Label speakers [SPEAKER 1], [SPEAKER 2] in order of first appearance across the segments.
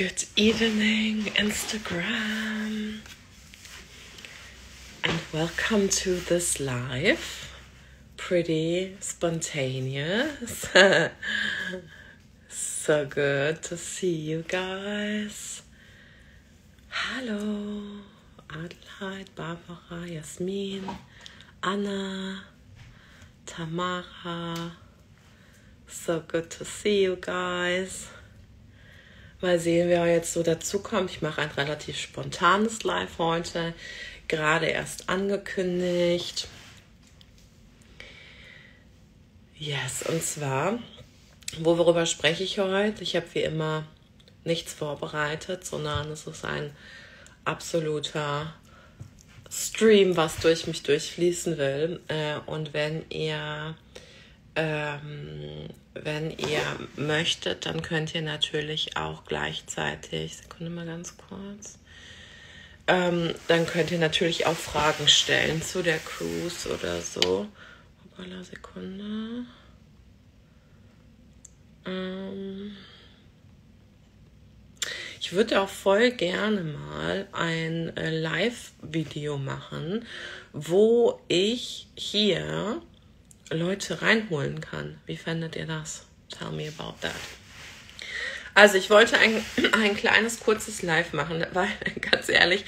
[SPEAKER 1] Good evening, Instagram, and welcome to this live. Pretty spontaneous. so good to see you guys. Hallo, Adelheid, Barbara, Jasmin, Anna, Tamara. So good to see you guys. Mal sehen, wer jetzt so dazu kommt. Ich mache ein relativ spontanes Live heute, gerade erst angekündigt. Yes, und zwar, worüber spreche ich heute? Ich habe wie immer nichts vorbereitet, sondern es ist ein absoluter Stream, was durch mich durchfließen will. Äh, und wenn ihr ähm, wenn ihr möchtet, dann könnt ihr natürlich auch gleichzeitig, Sekunde mal ganz kurz, ähm, dann könnt ihr natürlich auch Fragen stellen zu der Cruise oder so. Hoppala, Sekunde. Ähm ich würde auch voll gerne mal ein äh, Live-Video machen, wo ich hier Leute reinholen kann. Wie fändet ihr das? Tell me about that. Also ich wollte ein, ein kleines, kurzes Live machen, weil ganz ehrlich,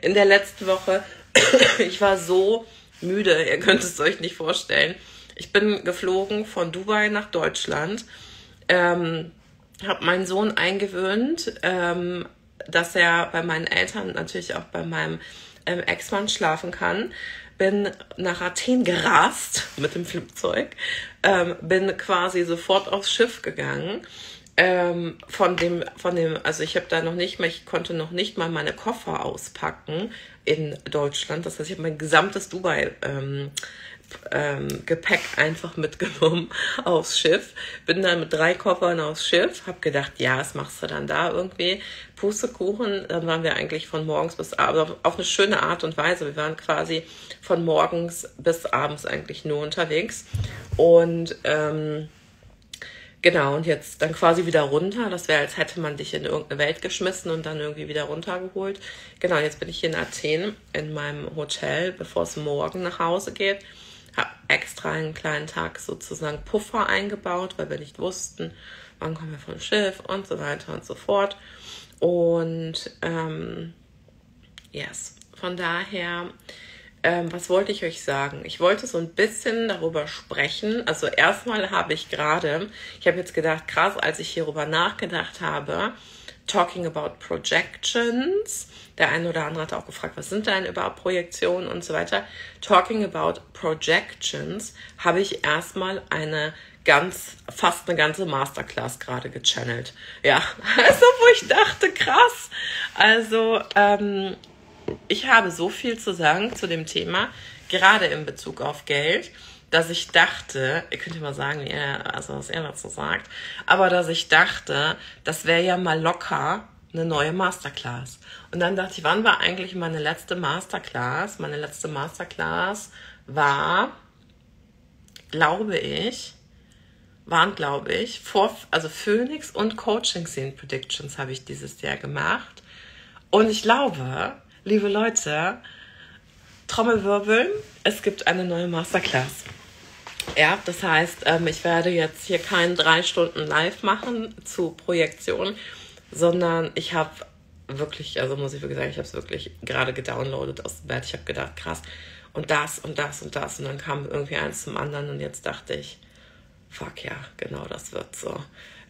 [SPEAKER 1] in der letzten Woche, ich war so müde, ihr könnt es euch nicht vorstellen. Ich bin geflogen von Dubai nach Deutschland, ähm, habe meinen Sohn eingewöhnt, ähm, dass er bei meinen Eltern, natürlich auch bei meinem ähm, Ex-Mann schlafen kann bin nach Athen gerast mit dem Flugzeug, ähm, bin quasi sofort aufs Schiff gegangen. Ähm, von dem, von dem, also ich habe da noch nicht ich konnte noch nicht mal meine Koffer auspacken in Deutschland. Das heißt, ich habe mein gesamtes Dubai ähm, ähm, Gepäck einfach mitgenommen aufs Schiff. Bin dann mit drei Koffern aufs Schiff, habe gedacht, ja, was machst du dann da irgendwie? Pustekuchen. Dann waren wir eigentlich von morgens bis abends auf eine schöne Art und Weise. Wir waren quasi von morgens bis abends eigentlich nur unterwegs. Und ähm, Genau, und jetzt dann quasi wieder runter. Das wäre, als hätte man dich in irgendeine Welt geschmissen und dann irgendwie wieder runtergeholt. Genau, jetzt bin ich hier in Athen in meinem Hotel, bevor es morgen nach Hause geht habe extra einen kleinen Tag sozusagen Puffer eingebaut, weil wir nicht wussten, wann kommen wir vom Schiff und so weiter und so fort. Und ähm, yes, von daher, ähm, was wollte ich euch sagen? Ich wollte so ein bisschen darüber sprechen. Also erstmal habe ich gerade, ich habe jetzt gedacht, krass, als ich hierüber nachgedacht habe, talking about projections. Der eine oder andere hat auch gefragt, was sind denn überhaupt Projektionen und so weiter. Talking about projections habe ich erstmal eine ganz, fast eine ganze Masterclass gerade gechannelt. Ja, also wo ich dachte, krass. Also, ähm, ich habe so viel zu sagen zu dem Thema, gerade in Bezug auf Geld dass ich dachte, ihr könnt ja mal sagen, er, also was er dazu sagt, aber dass ich dachte, das wäre ja mal locker eine neue Masterclass. Und dann dachte ich, wann war eigentlich meine letzte Masterclass? Meine letzte Masterclass war, glaube ich, waren, glaube ich, vor, also Phoenix und Coaching Scene Predictions habe ich dieses Jahr gemacht. Und ich glaube, liebe Leute, Trommelwirbel, es gibt eine neue Masterclass. Ja, das heißt, ähm, ich werde jetzt hier keinen drei Stunden live machen zu Projektion, sondern ich habe wirklich, also muss ich wirklich sagen, ich habe es wirklich gerade gedownloadet aus dem Bett. Ich habe gedacht, krass, und das und das und das. Und dann kam irgendwie eins zum anderen und jetzt dachte ich, fuck ja, genau das wird so.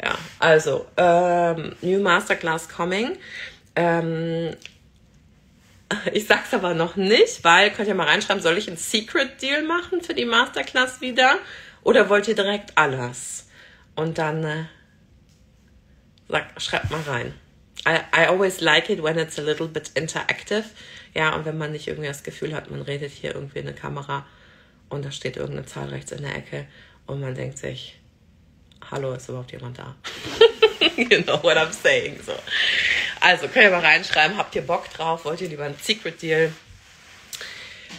[SPEAKER 1] Ja, also, ähm, New Masterclass coming. Ähm, ich sag's aber noch nicht, weil könnt ihr mal reinschreiben, soll ich ein Secret Deal machen für die Masterclass wieder? Oder wollt ihr direkt alles? Und dann äh, sagt, schreibt mal rein. I, I always like it when it's a little bit interactive. Ja, und wenn man nicht irgendwie das Gefühl hat, man redet hier irgendwie in eine Kamera und da steht irgendeine Zahl rechts in der Ecke und man denkt sich, hallo, ist überhaupt jemand da? you know what I'm saying. So. Also, könnt ihr mal reinschreiben, habt ihr Bock drauf? Wollt ihr lieber ein Secret Deal?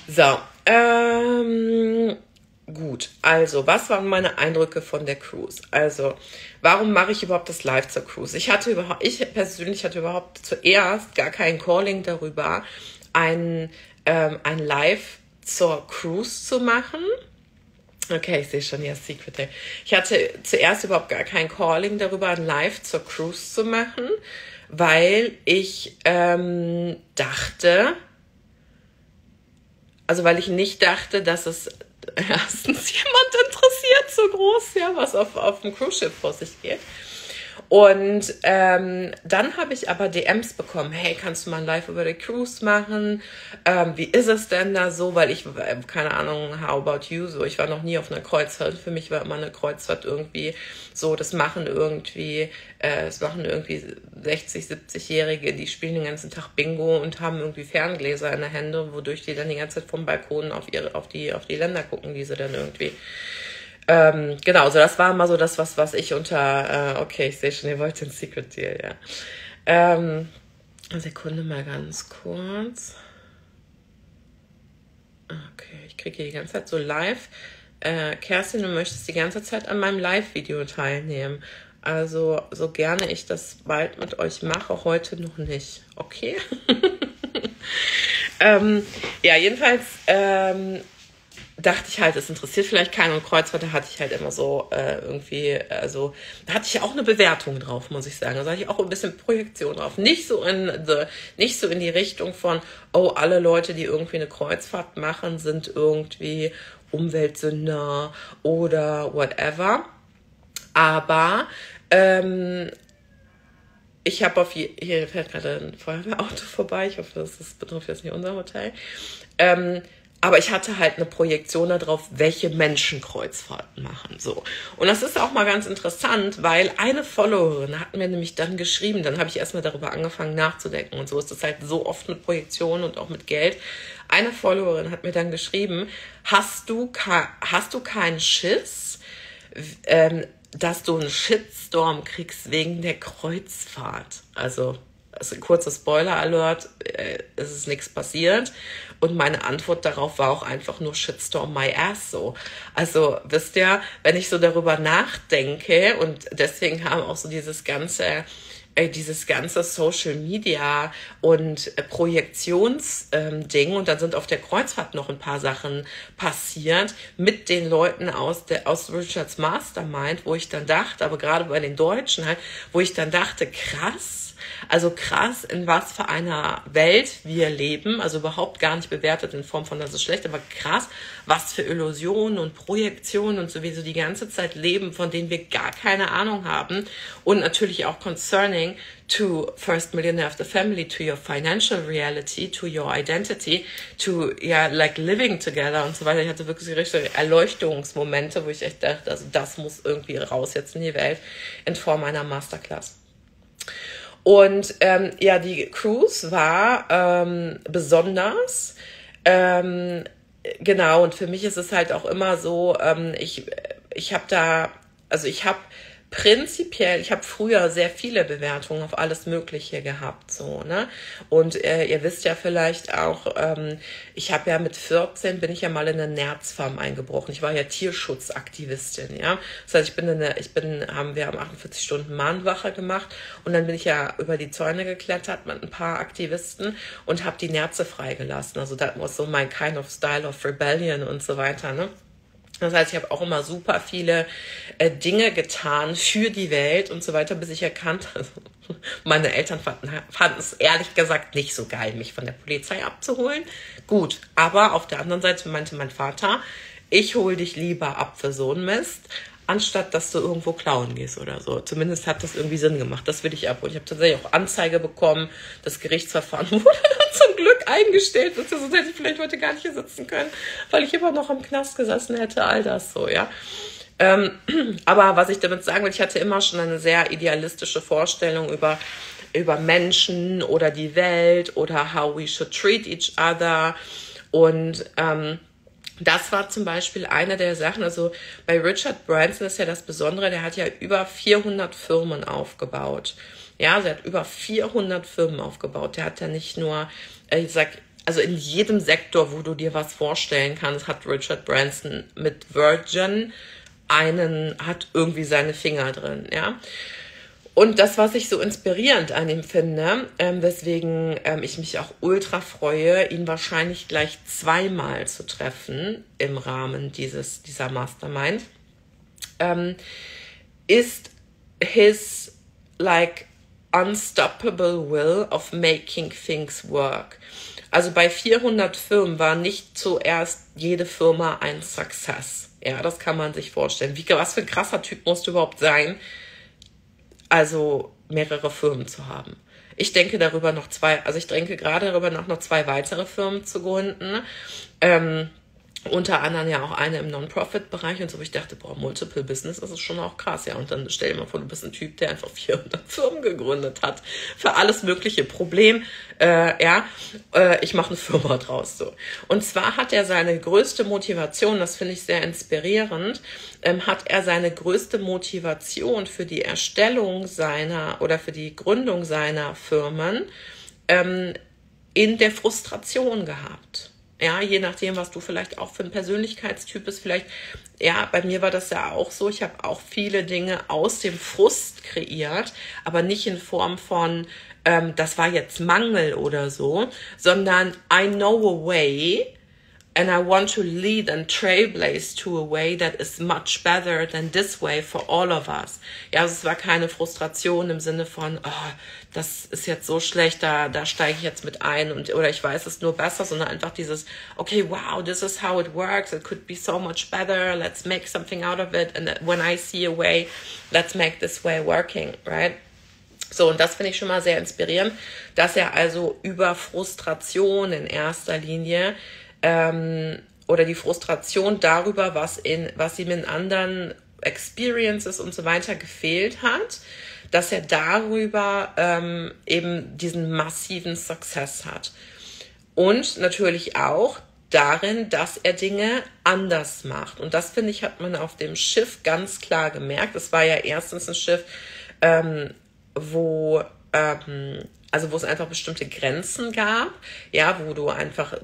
[SPEAKER 1] So, ähm, gut, also was waren meine Eindrücke von der Cruise? Also, warum mache ich überhaupt das Live zur Cruise? Ich hatte überhaupt, ich persönlich hatte überhaupt zuerst gar kein Calling darüber, ein, ähm, ein Live zur Cruise zu machen. Okay, ich sehe schon, ja, Secret Day. Ich hatte zuerst überhaupt gar kein Calling darüber, ein Live zur Cruise zu machen, weil ich ähm, dachte, also weil ich nicht dachte, dass es erstens jemand interessiert so groß, ja, was auf, auf dem Cruise Ship vor sich geht. Und ähm, dann habe ich aber DMs bekommen, hey, kannst du mal ein Live über die Cruise machen? Ähm, wie ist es denn da so? Weil ich, äh, keine Ahnung, how about you? So, ich war noch nie auf einer Kreuzfahrt. Für mich war immer eine Kreuzfahrt irgendwie so, das machen irgendwie, äh, das machen irgendwie 60, 70-Jährige, die spielen den ganzen Tag Bingo und haben irgendwie Ferngläser in der Hände, wodurch die dann die ganze Zeit vom Balkon auf ihre, auf die, auf die Länder gucken, die sie dann irgendwie ähm, genau, so das war mal so das, was, was ich unter, äh, okay, ich sehe schon, ihr wollt den Secret Deal, ja. Ähm, Sekunde mal ganz kurz. Okay, ich kriege hier die ganze Zeit so live. Äh, Kerstin, du möchtest die ganze Zeit an meinem Live-Video teilnehmen. Also, so gerne ich das bald mit euch mache, heute noch nicht. Okay? ähm, ja, jedenfalls ähm, dachte ich halt, es interessiert vielleicht keinen und Kreuzfahrt, da hatte ich halt immer so äh, irgendwie, also da hatte ich auch eine Bewertung drauf, muss ich sagen. Da hatte ich auch ein bisschen Projektion drauf. Nicht so in the, nicht so in die Richtung von, oh, alle Leute, die irgendwie eine Kreuzfahrt machen, sind irgendwie Umweltsünder oder whatever. Aber ähm, ich habe auf je, hier fährt gerade ein Feuerwehrauto vorbei. Ich hoffe, das, das betrifft jetzt nicht unser Hotel. Ähm, aber ich hatte halt eine Projektion darauf, welche Menschen Kreuzfahrten machen. So. Und das ist auch mal ganz interessant, weil eine Followerin hat mir nämlich dann geschrieben, dann habe ich erstmal darüber angefangen nachzudenken. Und so ist es halt so oft mit Projektionen und auch mit Geld. Eine Followerin hat mir dann geschrieben, hast du, hast du keinen Schiss, ähm, dass du einen Shitstorm kriegst wegen der Kreuzfahrt? Also also kurzer Spoiler-Alert, äh, es ist nichts passiert. Und meine Antwort darauf war auch einfach nur Shitstorm my ass so. Also wisst ihr, wenn ich so darüber nachdenke und deswegen haben auch so dieses ganze äh, dieses ganze Social Media und äh, Projektionsding ähm, und dann sind auf der Kreuzfahrt noch ein paar Sachen passiert mit den Leuten aus der aus Richards Mastermind, wo ich dann dachte, aber gerade bei den Deutschen halt, wo ich dann dachte, krass, also krass, in was für einer Welt wir leben. Also überhaupt gar nicht bewertet in Form von, das ist schlecht, aber krass, was für Illusionen und Projektionen und sowieso die ganze Zeit leben, von denen wir gar keine Ahnung haben. Und natürlich auch concerning to First Millionaire of the Family, to your financial reality, to your identity, to, ja, yeah, like living together und so weiter. Ich hatte wirklich richtige Erleuchtungsmomente, wo ich echt dachte, also das muss irgendwie raus jetzt in die Welt in Form einer Masterclass. Und ähm, ja, die Cruise war ähm, besonders. Ähm, genau, und für mich ist es halt auch immer so, ähm, ich, ich habe da, also ich habe prinzipiell, ich habe früher sehr viele Bewertungen auf alles Mögliche gehabt, so, ne? Und äh, ihr wisst ja vielleicht auch, ähm, ich habe ja mit 14 bin ich ja mal in eine Nerzfarm eingebrochen. Ich war ja Tierschutzaktivistin, ja. Das heißt, ich bin in eine, ich bin, haben wir am 48 Stunden Mahnwache gemacht und dann bin ich ja über die Zäune geklettert mit ein paar Aktivisten und habe die Nerze freigelassen. Also das war so mein kind of style of rebellion und so weiter, ne? Das heißt, ich habe auch immer super viele äh, Dinge getan für die Welt und so weiter, bis ich erkannt habe, meine Eltern fanden, fanden es ehrlich gesagt nicht so geil, mich von der Polizei abzuholen. Gut, aber auf der anderen Seite meinte mein Vater, ich hole dich lieber ab für so einen Mist, anstatt dass du irgendwo klauen gehst oder so. Zumindest hat das irgendwie Sinn gemacht. Das will ich ab. Und ich habe tatsächlich auch Anzeige bekommen. Das Gerichtsverfahren wurde dann zum Glück eingestellt. Sonst hätte ich vielleicht heute gar nicht hier sitzen können, weil ich immer noch im Knast gesessen hätte. All das so, ja. Ähm, aber was ich damit sagen will, ich hatte immer schon eine sehr idealistische Vorstellung über über Menschen oder die Welt oder how we should treat each other und ähm, das war zum Beispiel eine der Sachen, also bei Richard Branson ist ja das Besondere, der hat ja über 400 Firmen aufgebaut. Ja, er hat über 400 Firmen aufgebaut. Der hat ja nicht nur, äh, ich sag, also in jedem Sektor, wo du dir was vorstellen kannst, hat Richard Branson mit Virgin einen, hat irgendwie seine Finger drin, ja. Und das, was ich so inspirierend an ihm finde, ähm, weswegen ähm, ich mich auch ultra freue, ihn wahrscheinlich gleich zweimal zu treffen im Rahmen dieses, dieser Mastermind, ähm, ist his like unstoppable will of making things work. Also bei 400 Firmen war nicht zuerst jede Firma ein Success. Ja, das kann man sich vorstellen. Wie, was für ein krasser Typ musst du überhaupt sein, also mehrere Firmen zu haben. Ich denke darüber noch zwei, also ich denke gerade darüber nach, noch zwei weitere Firmen zu gründen. Ähm, unter anderem ja auch eine im Non-Profit-Bereich und so, ich dachte, boah, Multiple Business, das ist schon auch krass, ja. Und dann stell dir mal vor, du bist ein Typ, der einfach 400 Firmen gegründet hat für alles mögliche Problem, äh, ja. Äh, ich mache eine Firma draus, so. Und zwar hat er seine größte Motivation, das finde ich sehr inspirierend, ähm, hat er seine größte Motivation für die Erstellung seiner oder für die Gründung seiner Firmen ähm, in der Frustration gehabt. Ja, je nachdem, was du vielleicht auch für ein Persönlichkeitstyp bist. Vielleicht, ja, bei mir war das ja auch so. Ich habe auch viele Dinge aus dem Frust kreiert, aber nicht in Form von, ähm, das war jetzt Mangel oder so, sondern I know a way, and I want to lead and trailblaze to a way that is much better than this way for all of us. Ja, also es war keine Frustration im Sinne von, oh, das ist jetzt so schlecht, da, da steige ich jetzt mit ein und, oder ich weiß es nur besser, sondern einfach dieses, okay, wow, this is how it works. It could be so much better. Let's make something out of it. And when I see a way, let's make this way working, right? So, und das finde ich schon mal sehr inspirierend, dass er also über Frustration in erster Linie ähm, oder die Frustration darüber, was, in, was ihm in anderen Experiences und so weiter gefehlt hat, dass er darüber ähm, eben diesen massiven Success hat. Und natürlich auch darin, dass er Dinge anders macht. Und das, finde ich, hat man auf dem Schiff ganz klar gemerkt. Es war ja erstens ein Schiff, ähm, wo, ähm, also wo es einfach bestimmte Grenzen gab, ja, wo du einfach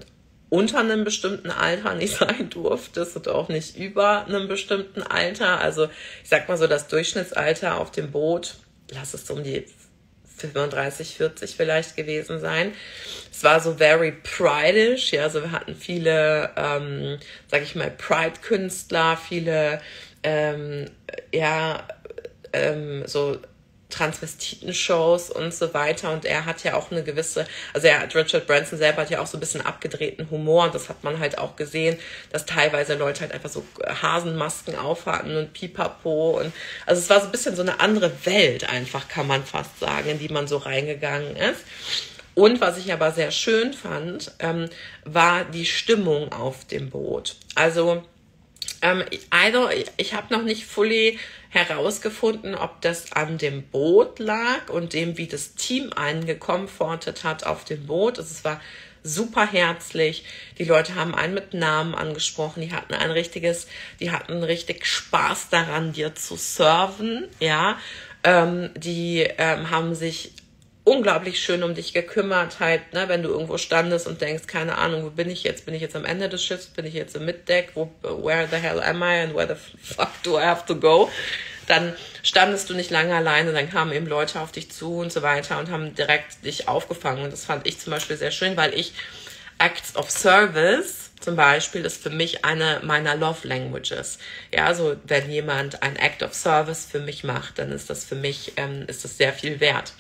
[SPEAKER 1] unter einem bestimmten Alter nicht sein durftest und auch nicht über einem bestimmten Alter. Also ich sag mal so, das Durchschnittsalter auf dem Boot, lass es um die 35, 40 vielleicht gewesen sein. Es war so very prideish, ja, also wir hatten viele, ähm, sag ich mal, Pride-Künstler, viele, ähm, ja, ähm, so Transvestiten-Shows und so weiter. Und er hat ja auch eine gewisse, also er Richard Branson selber hat ja auch so ein bisschen abgedrehten Humor und das hat man halt auch gesehen, dass teilweise Leute halt einfach so Hasenmasken aufhatten und Pipapo und also es war so ein bisschen so eine andere Welt einfach, kann man fast sagen, in die man so reingegangen ist. Und was ich aber sehr schön fand, ähm, war die Stimmung auf dem Boot. Also, ähm, also ich habe noch nicht fully herausgefunden, ob das an dem Boot lag und dem, wie das Team einen gekomfortet hat auf dem Boot. Also es war super herzlich. Die Leute haben einen mit Namen angesprochen. Die hatten ein richtiges, die hatten richtig Spaß daran, dir zu serven. Ja, ähm, die ähm, haben sich unglaublich schön um dich gekümmert, halt, ne, wenn du irgendwo standest und denkst, keine Ahnung, wo bin ich jetzt? Bin ich jetzt am Ende des Schiffs? Bin ich jetzt im Middeck? Wo, where the hell am I and where the fuck do I have to go? Dann standest du nicht lange alleine, dann kamen eben Leute auf dich zu und so weiter und haben direkt dich aufgefangen. Und das fand ich zum Beispiel sehr schön, weil ich Acts of Service zum Beispiel ist für mich eine meiner Love Languages. Ja, also wenn jemand ein Act of Service für mich macht, dann ist das für mich, ähm, ist das sehr viel wert.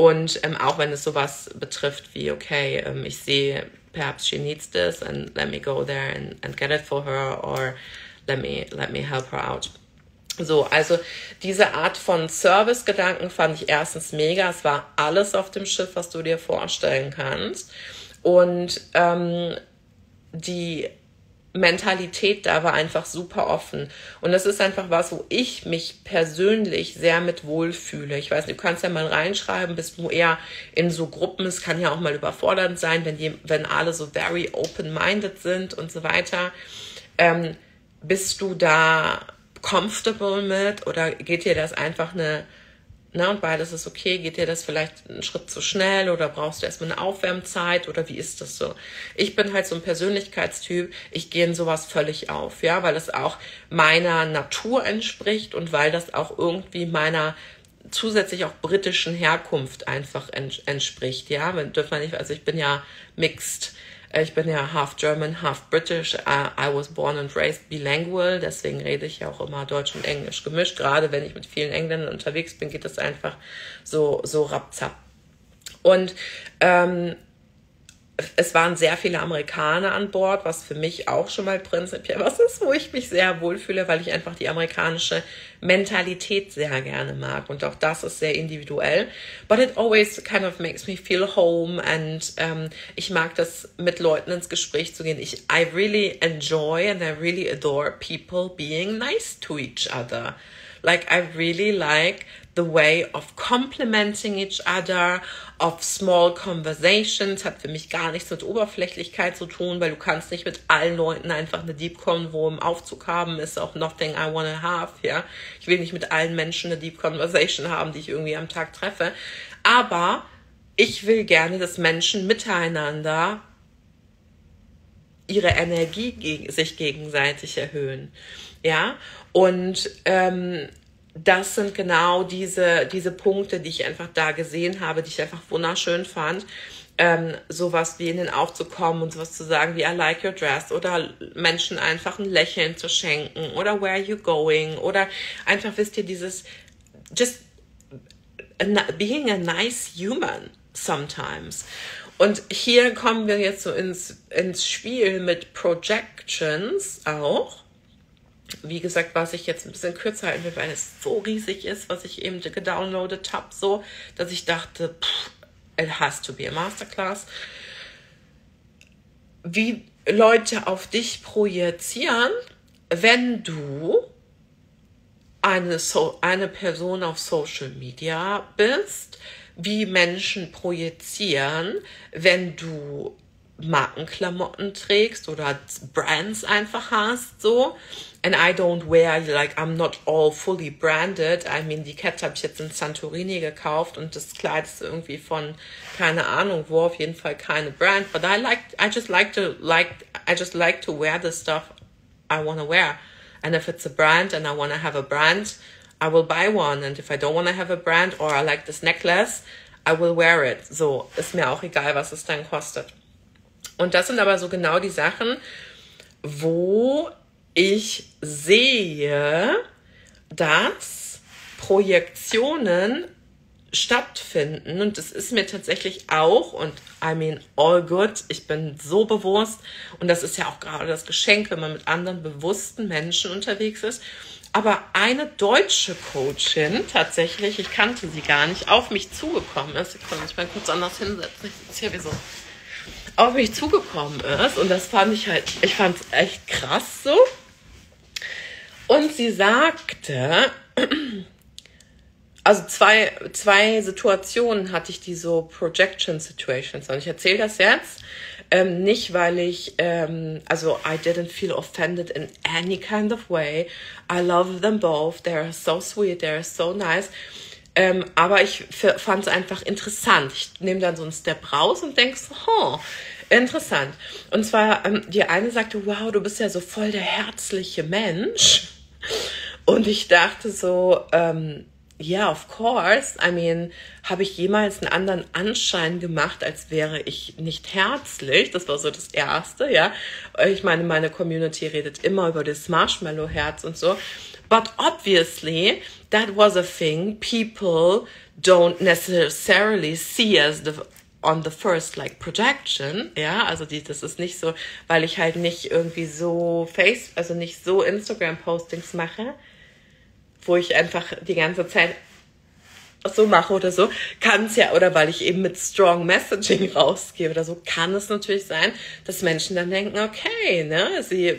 [SPEAKER 1] Und ähm, auch wenn es sowas betrifft wie, okay, ähm, ich sehe, perhaps she needs this and let me go there and, and get it for her or let me, let me help her out. So, also diese Art von Service-Gedanken fand ich erstens mega. Es war alles auf dem Schiff, was du dir vorstellen kannst. Und ähm, die Mentalität da war einfach super offen. Und das ist einfach was, wo ich mich persönlich sehr mit wohlfühle. Ich weiß, du kannst ja mal reinschreiben, bist du eher in so Gruppen, es kann ja auch mal überfordernd sein, wenn, die, wenn alle so very open-minded sind und so weiter. Ähm, bist du da comfortable mit oder geht dir das einfach eine Na, und beides ist okay. Geht dir das vielleicht einen Schritt zu schnell oder brauchst du erstmal eine Aufwärmzeit oder wie ist das so? Ich bin halt so ein Persönlichkeitstyp. Ich gehe in sowas völlig auf, ja, weil es auch meiner Natur entspricht und weil das auch irgendwie meiner zusätzlich auch britischen Herkunft einfach entspricht, ja. Dürfen wir nicht, also ich bin ja mixed. Äh, ich bin ja half German, half British. I was born and raised bilingual, deswegen rede ich ja auch immer Deutsch und Englisch gemischt. Gerade wenn ich mit vielen Engländern unterwegs bin, geht das einfach so, so rapzapp. Und ähm, es waren sehr viele Amerikaner an Bord, was für mich auch schon mal prinzipiell was ist, wo ich mich sehr wohlfühle, weil ich einfach die amerikanische Mentalität sehr gerne mag. Und auch das ist sehr individuell. But it always kind of makes me feel home and ähm, ich mag das, mit Leuten ins Gespräch zu gehen. Ich, I really enjoy and I really adore people being nice to each other. Like I really like the way of complimenting each other, of small conversations, hat für mich gar nichts mit Oberflächlichkeit zu tun, weil du kannst nicht mit allen Leuten einfach eine Deep Convo im Aufzug haben, ist auch nothing I wanna have, ja. Ich will nicht mit allen Menschen eine Deep Conversation haben, die ich irgendwie am Tag treffe. Aber ich will gerne, dass Menschen miteinander ihre Energie geg sich gegenseitig erhöhen. Ja, und ähm, das sind genau diese, diese Punkte, die ich einfach da gesehen habe, die ich einfach wunderschön fand. Ähm, sowas wie in den aufzukommen und sowas zu sagen wie I like your dress oder Menschen einfach ein Lächeln zu schenken oder where are you going oder einfach wisst ihr dieses just being a nice human sometimes. Und hier kommen wir jetzt so ins, ins Spiel mit Projections auch wie gesagt, was ich jetzt ein bisschen kürzer halten will, weil es so riesig ist, was ich eben gedownloadet habe, so, dass ich dachte, pff, it has to be a Masterclass. Wie Leute auf dich projizieren, wenn du eine, so eine Person auf Social Media bist, wie Menschen projizieren, wenn du Markenklamotten trägst oder Brands einfach hast, so. And I don't wear, like, I'm not all fully branded. I mean, die Kette habe ich jetzt in Santorini gekauft und das Kleid ist irgendwie von, keine Ahnung wo, auf jeden Fall keine Brand. But I like, I just like to, like, I just like to wear the stuff I want to wear. And if it's a brand and I want to have a brand, I will buy one. And if I don't want to have a brand or I like this necklace, I will wear it. So, ist mir auch egal, was es dann kostet. Und das sind aber so genau die Sachen, wo ich sehe, dass Projektionen stattfinden und es ist mir tatsächlich auch und I mean all good, ich bin so bewusst und das ist ja auch gerade das Geschenk, wenn man mit anderen bewussten Menschen unterwegs ist. Aber eine deutsche Coachin tatsächlich, ich kannte sie gar nicht, auf mich zugekommen ist. Ich kann mich mal kurz anders hinsetzen. Ich sitze hier wie so auf mich zugekommen ist. Und das fand ich halt, ich fand es echt krass so. Und sie sagte, also zwei, zwei Situationen hatte ich die so Projection Situations. Und ich erzähle das jetzt. Ähm, nicht, weil ich, ähm, also I didn't feel offended in any kind of way. I love them both. They're so sweet. They're so nice. Ähm, aber ich fand es einfach interessant. Ich nehme dann so einen Step raus und denke so, oh, interessant. Und zwar, ähm, die eine sagte, wow, du bist ja so voll der herzliche Mensch. Und ich dachte so, ähm, ja, yeah, of course. I mean, habe ich jemals einen anderen Anschein gemacht, als wäre ich nicht herzlich? Das war so das Erste, ja. Ich meine, meine Community redet immer über das Marshmallow-Herz und so. But obviously, that was a thing people don't necessarily see as the on the first like projection, ja, also die, das ist nicht so, weil ich halt nicht irgendwie so Face, also nicht so Instagram Postings mache, wo ich einfach die ganze Zeit so mache oder so, kann es ja, oder weil ich eben mit Strong Messaging rausgehe oder so, kann es natürlich sein, dass Menschen dann denken, okay, ne, sie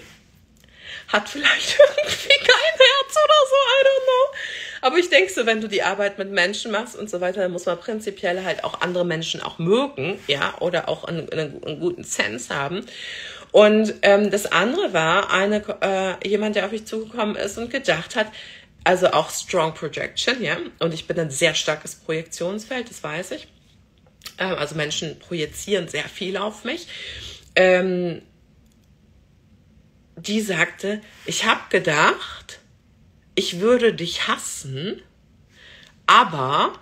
[SPEAKER 1] hat vielleicht irgendwie kein Herz oder so, I don't know. Aber ich denke so, wenn du die Arbeit mit Menschen machst und so weiter, dann muss man prinzipiell halt auch andere Menschen auch mögen, ja, oder auch einen, einen, einen guten Sense haben. Und ähm, das andere war eine äh, jemand, der auf mich zugekommen ist und gedacht hat, also auch Strong Projection, ja. Und ich bin ein sehr starkes Projektionsfeld, das weiß ich. Ähm, also Menschen projizieren sehr viel auf mich. Ähm, die sagte, ich habe gedacht, ich würde dich hassen, aber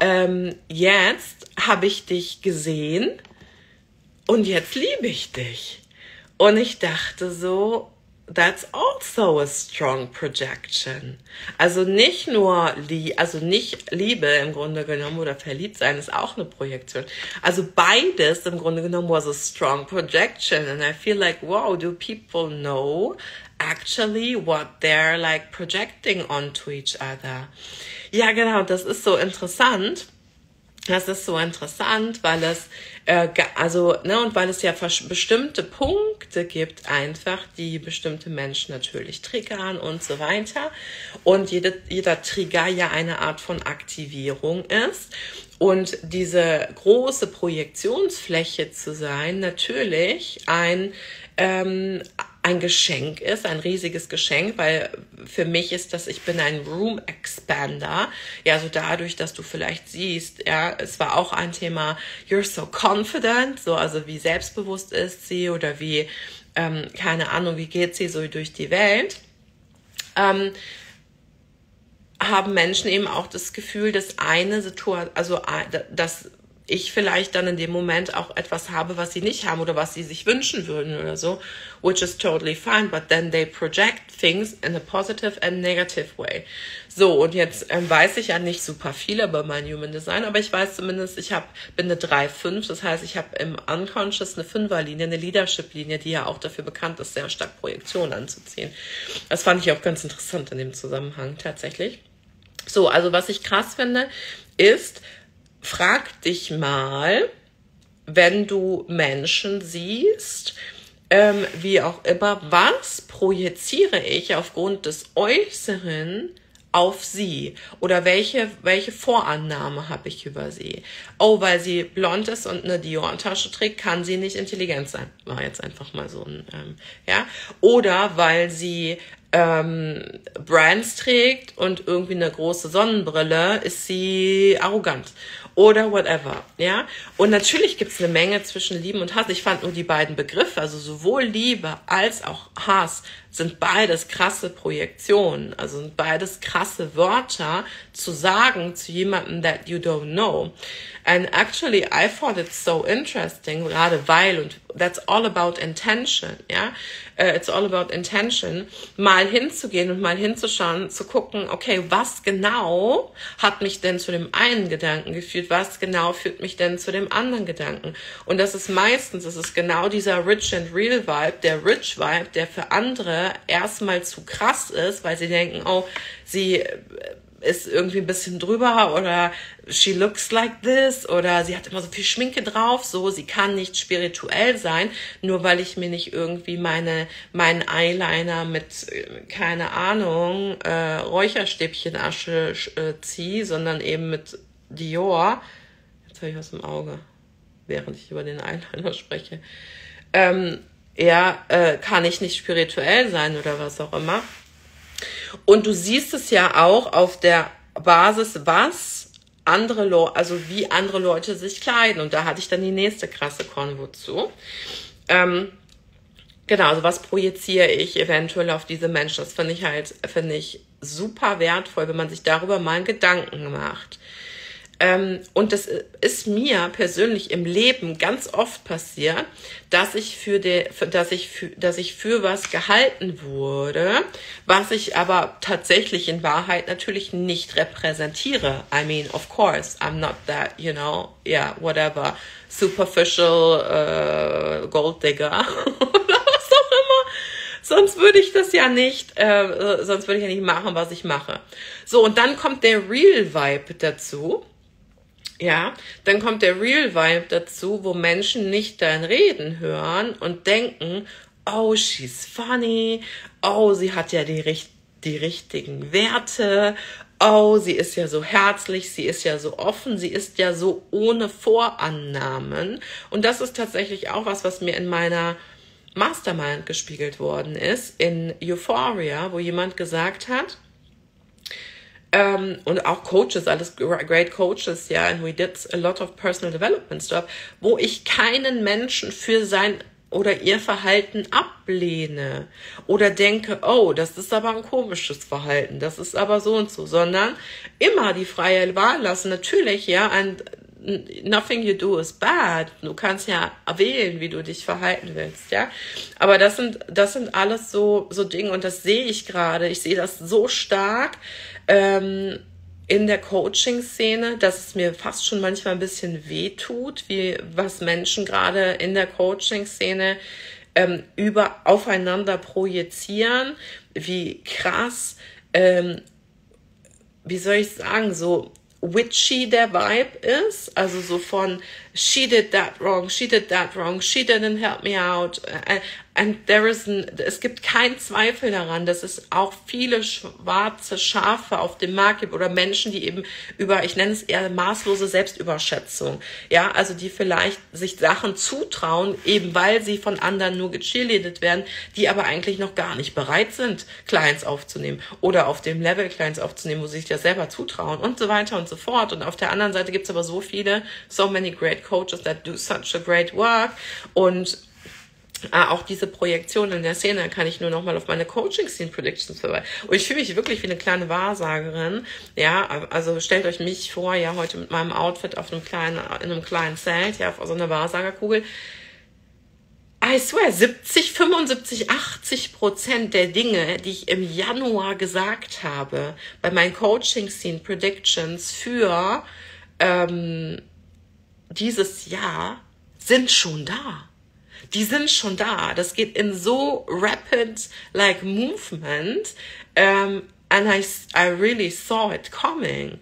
[SPEAKER 1] ähm, jetzt habe ich dich gesehen und jetzt liebe ich dich. Und ich dachte so, that's also a strong projection. Also nicht nur also nicht Liebe im Grunde genommen oder verliebt sein ist auch eine Projektion. Also beides im Grunde genommen was a strong projection. And I feel like, wow, do people know actually what they're like projecting onto each other? Ja, genau, das ist so interessant. Das ist so interessant, weil es äh, also ne und weil es ja bestimmte Punkte gibt einfach, die bestimmte Menschen natürlich triggern und so weiter. Und jede, jeder Trigger ja eine Art von Aktivierung ist. Und diese große Projektionsfläche zu sein natürlich ein ähm, ein Geschenk ist, ein riesiges Geschenk, weil für mich ist das, ich bin ein Room Expander. Ja, so dadurch, dass du vielleicht siehst, ja, es war auch ein Thema, you're so confident, so, also wie selbstbewusst ist sie oder wie, ähm, keine Ahnung, wie geht sie so durch die Welt. Ähm, haben Menschen eben auch das Gefühl, dass eine Situation, also äh, dass ich vielleicht dann in dem Moment auch etwas habe, was sie nicht haben oder was sie sich wünschen würden oder so, which is totally fine, but then they project things in a positive and negative way. So, und jetzt ähm, weiß ich ja nicht super viel über mein Human Design, aber ich weiß zumindest, ich hab, bin eine 3-5, das heißt, ich habe im Unconscious eine 5er-Linie, eine Leadership-Linie, die ja auch dafür bekannt ist, sehr stark Projektion anzuziehen. Das fand ich auch ganz interessant in dem Zusammenhang tatsächlich. So, also was ich krass finde, ist, frag dich mal, wenn du Menschen siehst, ähm, wie auch immer, was projiziere ich aufgrund des Äußeren auf sie? Oder welche, welche Vorannahme habe ich über sie? Oh, weil sie blond ist und eine Dior-Tasche trägt, kann sie nicht intelligent sein. War jetzt einfach mal so ein, ähm, ja. Oder weil sie ähm, Brands trägt und irgendwie eine große Sonnenbrille, ist sie arrogant oder whatever, ja. Und natürlich gibt es eine Menge zwischen Lieben und Hass. Ich fand nur die beiden Begriffe, also sowohl Liebe als auch Hass, sind beides krasse Projektionen, also sind beides krasse Wörter zu sagen zu jemandem that you don't know. And actually, I thought it so interesting, gerade weil, und that's all about intention, ja, uh, it's all about intention, mal hinzugehen und mal hinzuschauen, zu gucken, okay, was genau hat mich denn zu dem einen Gedanken geführt, was genau führt mich denn zu dem anderen Gedanken? Und das ist meistens, das ist genau dieser Rich and Real Vibe, der Rich Vibe, der für andere erstmal zu krass ist, weil sie denken, oh, sie ist irgendwie ein bisschen drüber oder she looks like this oder sie hat immer so viel Schminke drauf, so sie kann nicht spirituell sein, nur weil ich mir nicht irgendwie meine meinen Eyeliner mit keine Ahnung äh, Räucherstäbchenasche äh, ziehe, sondern eben mit Dior. Jetzt habe ich was im Auge, während ich über den Eyeliner spreche. Ähm, ja, äh, kann ich nicht spirituell sein oder was auch immer. Und du siehst es ja auch auf der Basis, was andere Leute, also wie andere Leute sich kleiden. Und da hatte ich dann die nächste krasse Konvo zu. Ähm, genau, also was projiziere ich eventuell auf diese Menschen? Das finde ich halt, finde ich super wertvoll, wenn man sich darüber mal Gedanken macht. Ähm, und das ist mir persönlich im Leben ganz oft passiert, dass ich für, de, dass ich für, dass ich für was gehalten wurde, was ich aber tatsächlich in Wahrheit natürlich nicht repräsentiere. I mean, of course, I'm not that, you know, yeah, whatever, superficial uh, gold digger oder was auch immer. Sonst würde ich das ja nicht, äh, sonst würde ich ja nicht machen, was ich mache. So, und dann kommt der Real Vibe dazu ja, dann kommt der Real Vibe dazu, wo Menschen nicht dein Reden hören und denken, oh, she's funny, oh, sie hat ja die, die richtigen Werte, oh, sie ist ja so herzlich, sie ist ja so offen, sie ist ja so ohne Vorannahmen. Und das ist tatsächlich auch was, was mir in meiner Mastermind gespiegelt worden ist, in Euphoria, wo jemand gesagt hat, ähm, und auch Coaches, alles great Coaches, ja, and we did a lot of personal development stuff, wo ich keinen Menschen für sein oder ihr Verhalten ablehne oder denke, oh, das ist aber ein komisches Verhalten, das ist aber so und so, sondern immer die freie Wahl lassen. Natürlich, ja, ein nothing you do is bad. Du kannst ja wählen, wie du dich verhalten willst, ja. Aber das sind, das sind alles so, so Dinge und das sehe ich gerade. Ich sehe das so stark, ähm, in der Coaching-Szene, dass es mir fast schon manchmal ein bisschen weh tut, wie was Menschen gerade in der Coaching-Szene ähm, über aufeinander projizieren, wie krass, ähm, wie soll ich sagen, so witchy der Vibe ist, also so von she did that wrong, she did that wrong, she didn't help me out. And there is an, es gibt keinen Zweifel daran, dass es auch viele schwarze Schafe auf dem Markt gibt oder Menschen, die eben über, ich nenne es eher maßlose Selbstüberschätzung, ja, also die vielleicht sich Sachen zutrauen, eben weil sie von anderen nur gecheerleadet werden, die aber eigentlich noch gar nicht bereit sind, Clients aufzunehmen oder auf dem Level Clients aufzunehmen, wo sie sich das selber zutrauen und so weiter und so fort. Und auf der anderen Seite gibt es aber so viele, so many great coaches that do such a great work und Ah, auch diese Projektion in der Szene kann ich nur noch mal auf meine Coaching Scene Predictions verweisen. Und ich fühle mich wirklich wie eine kleine Wahrsagerin. Ja, also stellt euch mich vor, ja, heute mit meinem Outfit auf einem kleinen, in einem kleinen Zelt, ja, auf so einer Wahrsagerkugel. I swear, 70, 75, 80 Prozent der Dinge, die ich im Januar gesagt habe, bei meinen Coaching Scene Predictions für ähm, dieses Jahr sind schon da. Die sind schon da. Das geht in so rapid like movement. Um, and I, I really saw it coming.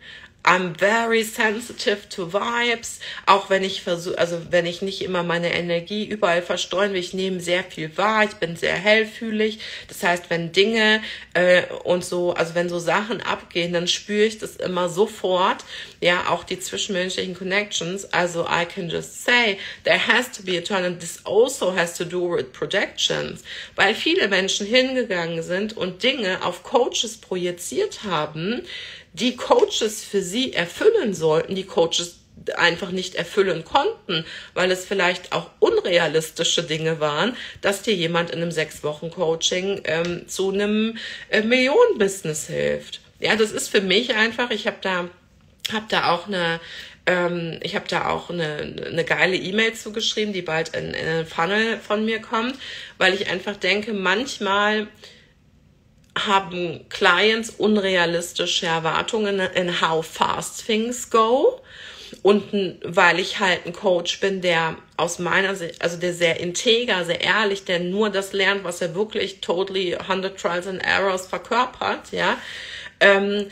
[SPEAKER 1] I'm very sensitive to vibes, auch wenn ich versuche, also wenn ich nicht immer meine Energie überall verstreuen will, ich nehme sehr viel wahr, ich bin sehr hellfühlig. Das heißt, wenn Dinge äh, und so, also wenn so Sachen abgehen, dann spüre ich das immer sofort. Ja, auch die zwischenmenschlichen Connections. Also I can just say, there has to be a turn and this also has to do with projections. Weil viele Menschen hingegangen sind und Dinge auf Coaches projiziert haben, die Coaches für sie erfüllen sollten, die Coaches einfach nicht erfüllen konnten, weil es vielleicht auch unrealistische Dinge waren, dass dir jemand in einem sechs Wochen Coaching ähm, zu einem äh, Millionenbusiness hilft. Ja, das ist für mich einfach. Ich habe da habe da auch eine ähm, ich habe da auch eine, eine geile E-Mail zugeschrieben, die bald in, in einen Funnel von mir kommt, weil ich einfach denke, manchmal haben Clients unrealistische Erwartungen in how fast things go. Und weil ich halt ein Coach bin, der aus meiner Sicht, also der sehr integer, sehr ehrlich, der nur das lernt, was er wirklich totally 100 Trials and Errors verkörpert, ja, ähm,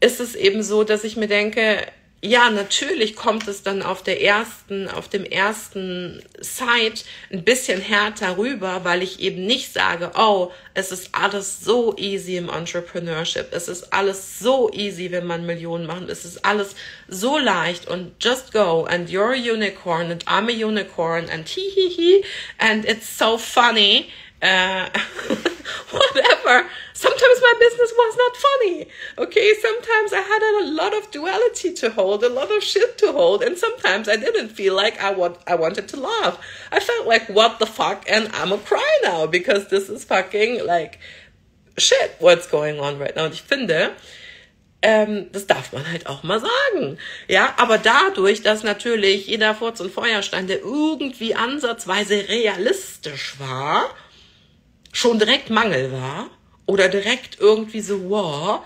[SPEAKER 1] ist es eben so, dass ich mir denke, ja, natürlich kommt es dann auf der ersten, auf dem ersten Site ein bisschen härter rüber, weil ich eben nicht sage, oh, es ist alles so easy im Entrepreneurship. Es ist alles so easy, wenn man Millionen macht. Es ist alles so leicht und just go and you're a unicorn and I'm a unicorn and he he he and it's so funny uh, whatever. Sometimes my business was not funny. Okay, sometimes I had a lot of duality to hold, a lot of shit to hold, and sometimes I didn't feel like I want I wanted to laugh. I felt like what the fuck, and I'm a cry now because this is fucking like shit. What's going on right now? Und ich finde, ähm, das darf man halt auch mal sagen. Ja, aber dadurch, dass natürlich jeder Furz und Feuerstein, der irgendwie ansatzweise realistisch war, schon direkt Mangel war oder direkt irgendwie so, wow,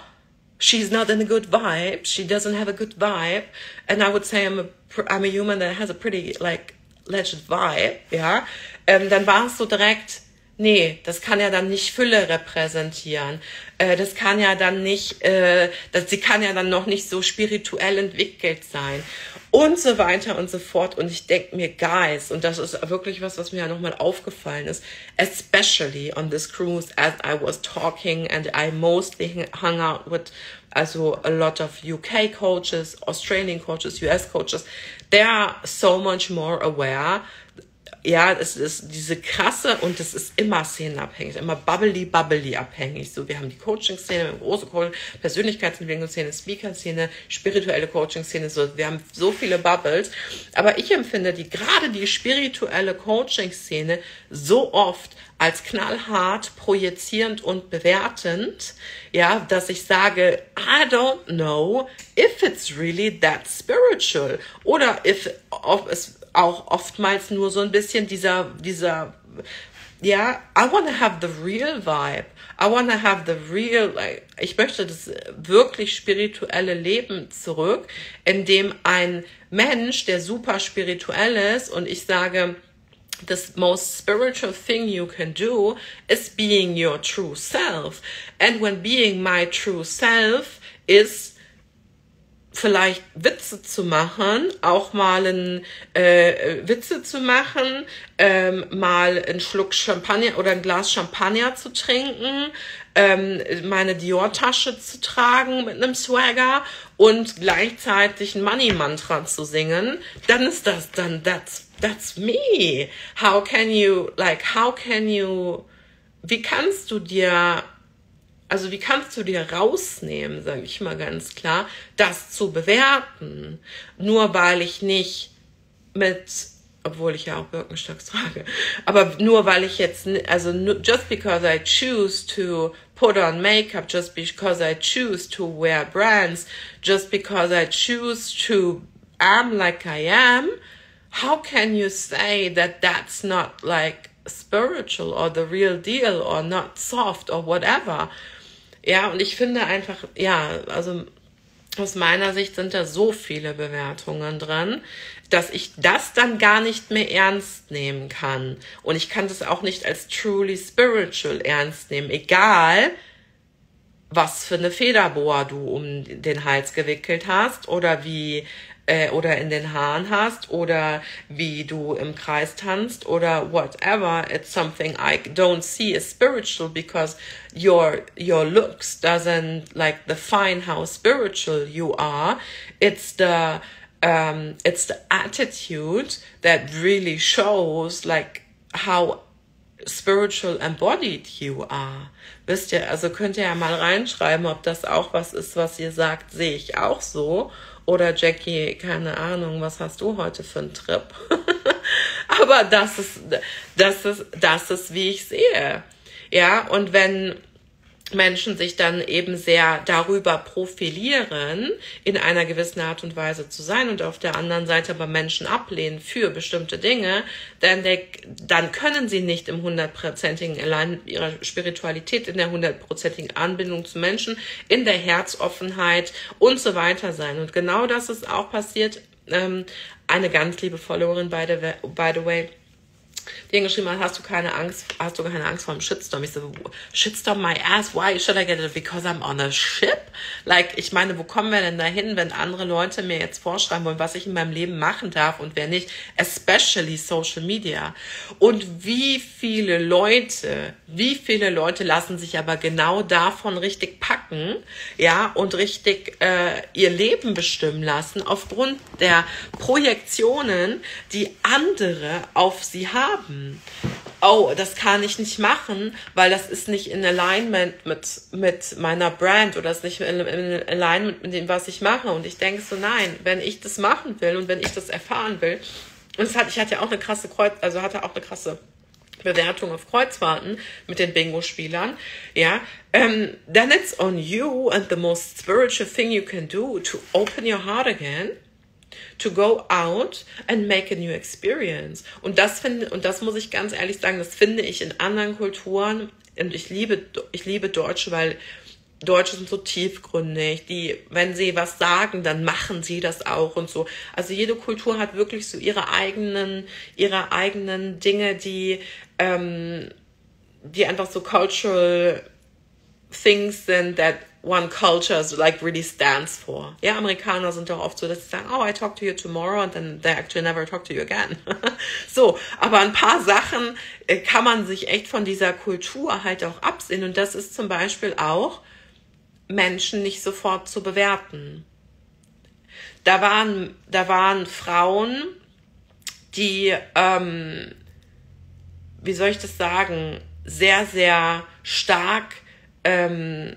[SPEAKER 1] she's not in a good vibe, she doesn't have a good vibe, and I would say I'm a, I'm a human that has a pretty, like, legit vibe, ja, ähm, dann war es so direkt, nee, das kann ja dann nicht Fülle repräsentieren, äh, das kann ja dann nicht, äh, das, sie kann ja dann noch nicht so spirituell entwickelt sein und so weiter und so fort. Und ich denke mir, guys, und das ist wirklich was, was mir ja nochmal aufgefallen ist, especially on this cruise as I was talking and I mostly hung out with also a lot of UK coaches, Australian coaches, US coaches, they are so much more aware ja, es ist diese krasse und es ist immer szenenabhängig, immer bubbly, bubbly abhängig. So, wir haben die Coaching-Szene, große Co Persönlichkeitsentwicklungsszene, Speaker-Szene, spirituelle Coaching-Szene, so, wir haben so viele Bubbles. Aber ich empfinde die, gerade die spirituelle Coaching-Szene so oft als knallhart, projizierend und bewertend, ja, dass ich sage, I don't know if it's really that spiritual oder if, ob es auch oftmals nur so ein bisschen dieser, dieser, ja, I want to have the real vibe. I want to have the real, like, ich möchte das wirklich spirituelle Leben zurück, in dem ein Mensch, der super spirituell ist und ich sage, the most spiritual thing you can do is being your true self. And when being my true self is vielleicht Witze zu machen, auch mal ein, äh, Witze zu machen, ähm, mal einen Schluck Champagner oder ein Glas Champagner zu trinken, ähm, meine Dior-Tasche zu tragen mit einem Swagger und gleichzeitig ein Money-Mantra zu singen, dann ist das dann that's that's me. How can you like how can you wie kannst du dir also wie kannst du dir rausnehmen, sage ich mal ganz klar, das zu bewerten, nur weil ich nicht mit, obwohl ich ja auch Birkenstocks trage, aber nur weil ich jetzt, also just because I choose to put on makeup, just because I choose to wear brands, just because I choose to am like I am, how can you say that that's not like spiritual or the real deal or not soft or whatever? Ja, und ich finde einfach, ja, also aus meiner Sicht sind da so viele Bewertungen dran, dass ich das dann gar nicht mehr ernst nehmen kann. Und ich kann das auch nicht als truly spiritual ernst nehmen, egal was für eine Federboa du um den Hals gewickelt hast oder wie äh, oder in den Haaren hast oder wie du im Kreis tanzt oder whatever. It's something I don't see as spiritual because your your looks doesn't like define how spiritual you are. It's the um, it's the attitude that really shows like how spiritual embodied you are. Wisst ihr, also könnt ihr ja mal reinschreiben, ob das auch was ist, was ihr sagt, sehe ich auch so. Oder Jackie, keine Ahnung, was hast du heute für einen Trip? Aber das ist, das ist, das ist, wie ich sehe. Ja, und wenn, Menschen sich dann eben sehr darüber profilieren, in einer gewissen Art und Weise zu sein und auf der anderen Seite aber Menschen ablehnen für bestimmte Dinge, dann, dann können sie nicht im hundertprozentigen Allein ihrer Spiritualität, in der hundertprozentigen Anbindung zu Menschen, in der Herzoffenheit und so weiter sein. Und genau das ist auch passiert. Ähm, eine ganz liebe Followerin, by the, by the way, die geschrieben hat, hast du keine Angst, hast du keine Angst vor einem Shitstorm? Ich so, Shitstorm my ass, why should I get it? Because I'm on a ship? Like, ich meine, wo kommen wir denn dahin, wenn andere Leute mir jetzt vorschreiben wollen, was ich in meinem Leben machen darf und wer nicht? Especially Social Media. Und wie viele Leute, wie viele Leute lassen sich aber genau davon richtig packen, ja, und richtig äh, ihr Leben bestimmen lassen aufgrund der Projektionen, die andere auf sie haben haben. Oh, das kann ich nicht machen, weil das ist nicht in Alignment mit, mit meiner Brand oder ist nicht in, Alignment mit dem, was ich mache. Und ich denke so, nein, wenn ich das machen will und wenn ich das erfahren will, und hat, ich hatte ja auch eine krasse Kreuz, also hatte auch eine krasse Bewertung auf Kreuzfahrten mit den Bingo-Spielern, ja, um, ähm, then it's on you and the most spiritual thing you can do to open your heart again to go out and make a new experience. Und das finde, und das muss ich ganz ehrlich sagen, das finde ich in anderen Kulturen, und ich liebe, ich liebe Deutsche, weil Deutsche sind so tiefgründig, die, wenn sie was sagen, dann machen sie das auch und so. Also jede Kultur hat wirklich so ihre eigenen, ihre eigenen Dinge, die, ähm, die einfach so cultural things sind that one culture like really stands for. Ja, Amerikaner sind doch oft so, dass sie sagen, oh, I talk to you tomorrow and then they actually never talk to you again. so, aber ein paar Sachen äh, kann man sich echt von dieser Kultur halt auch absehen und das ist zum Beispiel auch Menschen nicht sofort zu bewerten. Da waren, da waren Frauen, die ähm, wie soll ich das sagen, sehr, sehr stark, ähm,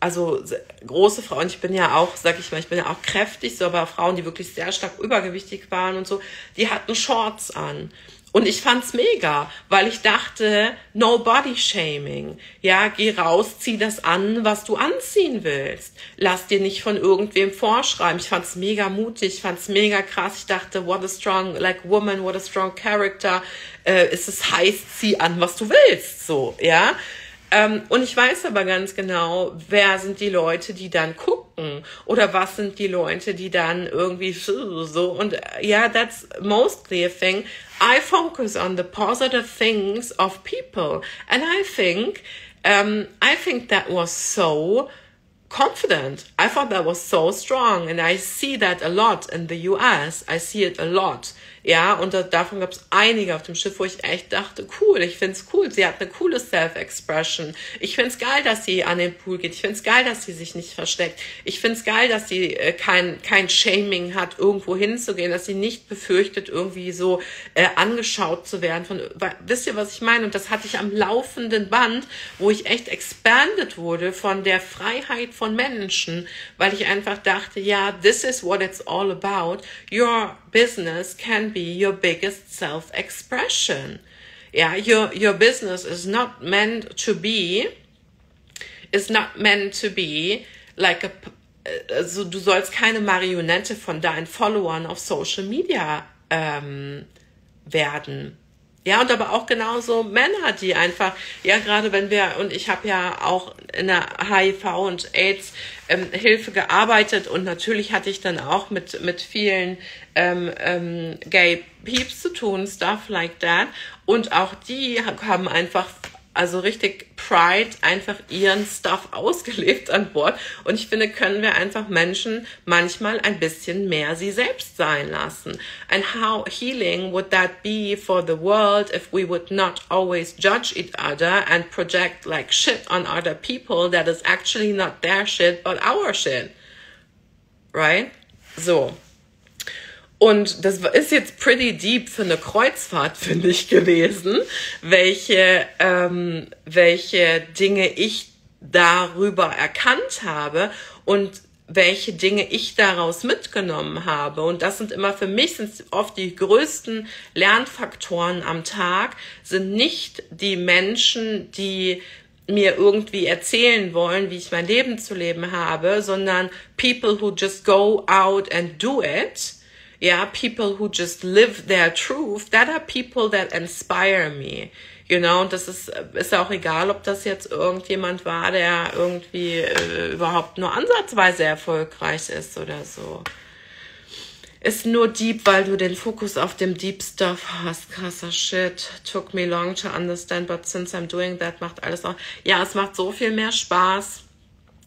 [SPEAKER 1] also große Frauen, ich bin ja auch, sag ich mal, ich bin ja auch kräftig, so, aber Frauen, die wirklich sehr stark übergewichtig waren und so, die hatten Shorts an. Und ich fand's mega, weil ich dachte, no body shaming. Ja, geh raus, zieh das an, was du anziehen willst. Lass dir nicht von irgendwem vorschreiben. Ich fand's mega mutig, ich fand's mega krass. Ich dachte, what a strong, like woman, what a strong character. Äh, ist es heiß, zieh an, was du willst, so, ja. Ähm, und ich weiß aber ganz genau, wer sind die Leute, die dann gucken oder was sind die Leute, die dann irgendwie so und ja, yeah, that's mostly a thing. I focus on the positive things of people and I think, um, I think that was so confident. I thought that was so strong and I see that a lot in the US. I see it a lot. Ja, und da, davon gab es einige auf dem Schiff, wo ich echt dachte, cool, ich find's cool. Sie hat eine coole Self-Expression. Ich find's geil, dass sie an den Pool geht. Ich find's geil, dass sie sich nicht versteckt. Ich find's geil, dass sie äh, kein, kein Shaming hat, irgendwo hinzugehen, dass sie nicht befürchtet, irgendwie so äh, angeschaut zu werden. Von, wisst ihr, was ich meine? Und das hatte ich am laufenden Band, wo ich echt expanded wurde von der Freiheit von Menschen, weil ich einfach dachte, ja, this is what it's all about. Your business can be your biggest self-expression. Yeah, your your business is not meant to be is not meant to be like a also uh, du sollst keine Marionette von deinen Followern auf Social Media ähm, werden. Ja, und aber auch genauso Männer, die einfach, ja, gerade wenn wir, und ich habe ja auch in der HIV und AIDS ähm, Hilfe gearbeitet und natürlich hatte ich dann auch mit, mit vielen ähm, ähm, Gay Peeps zu tun, stuff like that. Und auch die haben einfach also richtig Pride einfach ihren Stuff ausgelebt an Bord. Und ich finde, können wir einfach Menschen manchmal ein bisschen mehr sie selbst sein lassen. And how healing would that be for the world if we would not always judge each other and project like shit on other people that is actually not their shit, but our shit. Right? So. Und das ist jetzt pretty deep für eine Kreuzfahrt, finde ich, gewesen, welche, ähm, welche Dinge ich darüber erkannt habe und welche Dinge ich daraus mitgenommen habe. Und das sind immer für mich sind oft die größten Lernfaktoren am Tag, sind nicht die Menschen, die mir irgendwie erzählen wollen, wie ich mein Leben zu leben habe, sondern people who just go out and do it yeah, people who just live their truth, that are people that inspire me. You know, und das ist, ist auch egal, ob das jetzt irgendjemand war, der irgendwie äh, überhaupt nur ansatzweise erfolgreich ist oder so. Ist nur deep, weil du den Fokus auf dem Deep Stuff hast. Krasser Shit. Took me long to understand, but since I'm doing that, macht alles auch. Ja, es macht so viel mehr Spaß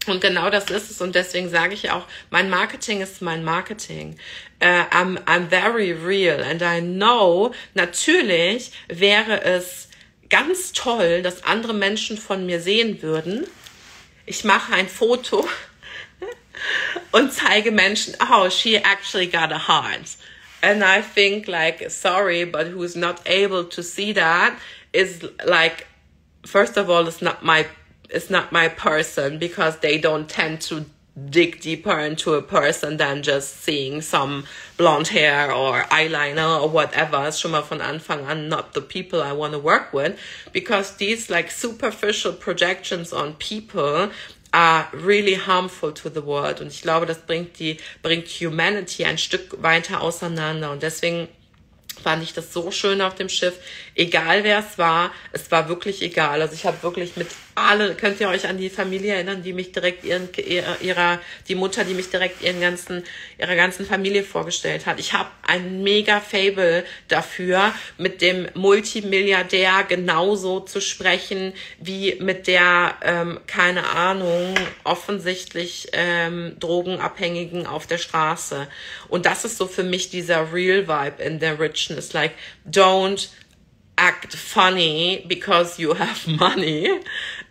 [SPEAKER 1] und genau das ist es. Und deswegen sage ich auch, mein Marketing ist mein Marketing. Uh, I'm, I'm very real and I know, natürlich wäre es ganz toll, dass andere Menschen von mir sehen würden. Ich mache ein Foto und zeige Menschen, oh, she actually got a heart. And I think like, sorry, but who's not able to see that is like, first of all, it's not my is not my person because they don't tend to dig deeper into a person than just seeing some blonde hair or eyeliner or whatever. It's schon mal von Anfang an not the people I want to work with because these like superficial projections on people are really harmful to the world. Und ich glaube, das bringt die, bringt Humanity ein Stück weiter auseinander. Und deswegen fand ich das so schön auf dem Schiff. Egal wer es war, es war wirklich egal. Also ich habe wirklich mit alle, könnt ihr euch an die Familie erinnern, die mich direkt ihren, ihrer, die Mutter, die mich direkt ihren ganzen, ihrer ganzen Familie vorgestellt hat. Ich habe ein mega Fable dafür, mit dem Multimilliardär genauso zu sprechen, wie mit der, ähm, keine Ahnung, offensichtlich ähm, Drogenabhängigen auf der Straße. Und das ist so für mich dieser Real Vibe in der Richness. Like, don't act funny because you have money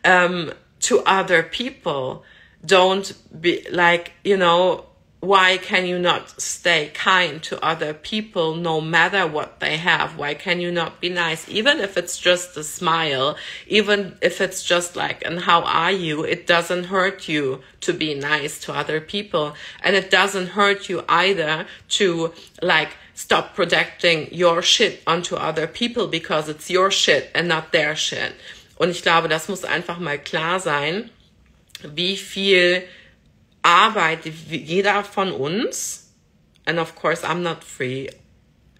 [SPEAKER 1] um, to other people. Don't be like, you know, why can you not stay kind to other people no matter what they have? Why can you not be nice? Even if it's just a smile, even if it's just like, and how are you? It doesn't hurt you to be nice to other people. And it doesn't hurt you either to like stop projecting your shit onto other people because it's your shit and not their shit. Und ich glaube, das muss einfach mal klar sein, wie viel Arbeit jeder von uns, and of course I'm not free,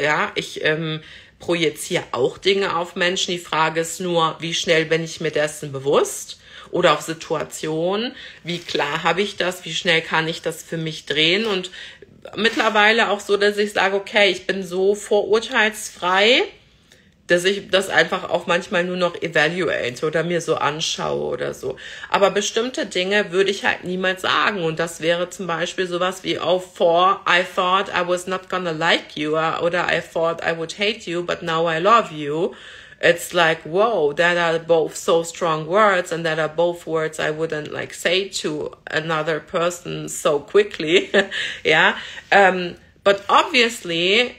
[SPEAKER 1] ja, ich ähm, projiziere auch Dinge auf Menschen. Die Frage ist nur, wie schnell bin ich mir dessen bewusst? Oder auf Situationen, wie klar habe ich das, wie schnell kann ich das für mich drehen und mittlerweile auch so, dass ich sage, okay, ich bin so vorurteilsfrei, dass ich das einfach auch manchmal nur noch evaluate oder mir so anschaue oder so. Aber bestimmte Dinge würde ich halt niemals sagen. Und das wäre zum Beispiel sowas wie, oh, for I thought I was not gonna like you oder I thought I would hate you, but now I love you. It's like, whoa, that are both so strong words and that are both words I wouldn't like say to another person so quickly. yeah. Um, but obviously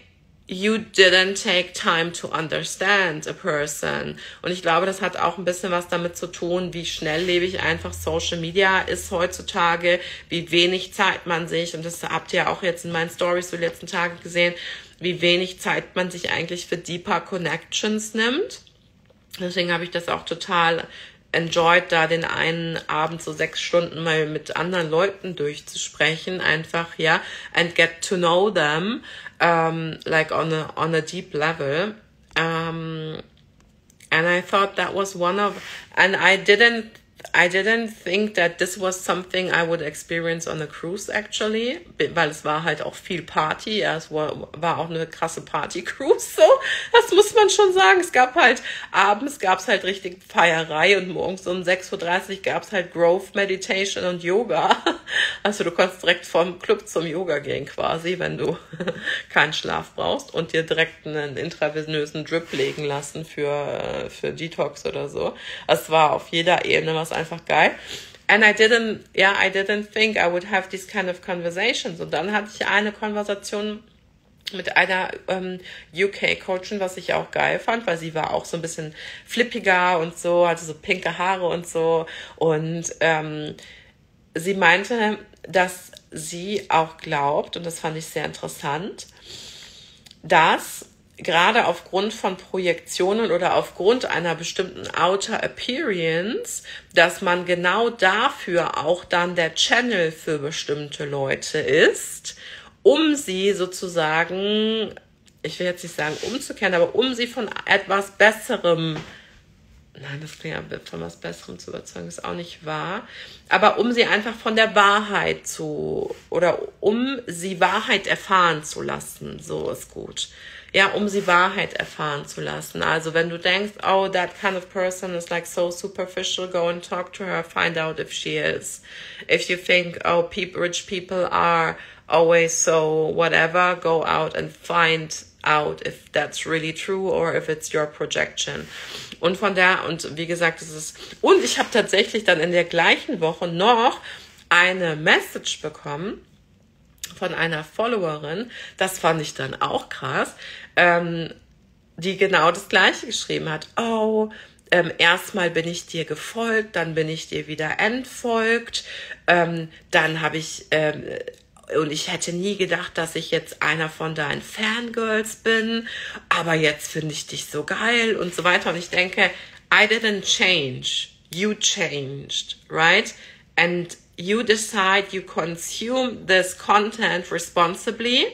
[SPEAKER 1] you didn't take time to understand a person. Und ich glaube, das hat auch ein bisschen was damit zu tun, wie schnell lebe ich einfach Social Media ist heutzutage, wie wenig Zeit man sich, und das habt ihr auch jetzt in meinen Stories so letzten Tagen gesehen, wie wenig Zeit man sich eigentlich für deeper Connections nimmt. Deswegen habe ich das auch total enjoyed, da den einen Abend so sechs Stunden mal mit anderen Leuten durchzusprechen, einfach, ja, and get to know them, um, like on a, on a deep level. Um, and I thought that was one of, and I didn't I didn't think that this was something I would experience on a cruise actually, weil es war halt auch viel Party. Ja, es war, war auch eine krasse Party-Cruise, so. Das muss man schon sagen. Es gab halt, abends gab es halt richtig Feierei und morgens um 6.30 Uhr gab es halt Growth Meditation und Yoga. Also du konntest direkt vom Club zum Yoga gehen quasi, wenn du keinen Schlaf brauchst und dir direkt einen intravenösen Drip legen lassen für, für Detox oder so. Es war auf jeder Ebene was einfach geil. And I didn't, yeah, I didn't think I would have these kind of conversations. Und dann hatte ich eine Konversation mit einer ähm, UK-Coachin, was ich auch geil fand, weil sie war auch so ein bisschen flippiger und so, hatte so pinke Haare und so. Und ähm, sie meinte, dass sie auch glaubt, und das fand ich sehr interessant, dass gerade aufgrund von Projektionen oder aufgrund einer bestimmten Outer Appearance, dass man genau dafür auch dann der Channel für bestimmte Leute ist, um sie sozusagen, ich will jetzt nicht sagen umzukehren, aber um sie von etwas Besserem nein, das klingt ja von was Besserem zu überzeugen, ist auch nicht wahr. Aber um sie einfach von der Wahrheit zu, oder um sie Wahrheit erfahren zu lassen, so ist gut ja, um sie Wahrheit erfahren zu lassen. Also wenn du denkst, oh, that kind of person is like so superficial, go and talk to her, find out if she is. If you think, oh, people, rich people are always so whatever, go out and find out if that's really true or if it's your projection. Und von der, und wie gesagt, es ist, und ich habe tatsächlich dann in der gleichen Woche noch eine Message bekommen, von einer Followerin, das fand ich dann auch krass, ähm, die genau das gleiche geschrieben hat. Oh, ähm, erstmal bin ich dir gefolgt, dann bin ich dir wieder entfolgt, ähm, dann habe ich ähm, und ich hätte nie gedacht, dass ich jetzt einer von deinen Fangirls bin, aber jetzt finde ich dich so geil und so weiter. Und ich denke, I didn't change, you changed, right? And you decide you consume this content responsibly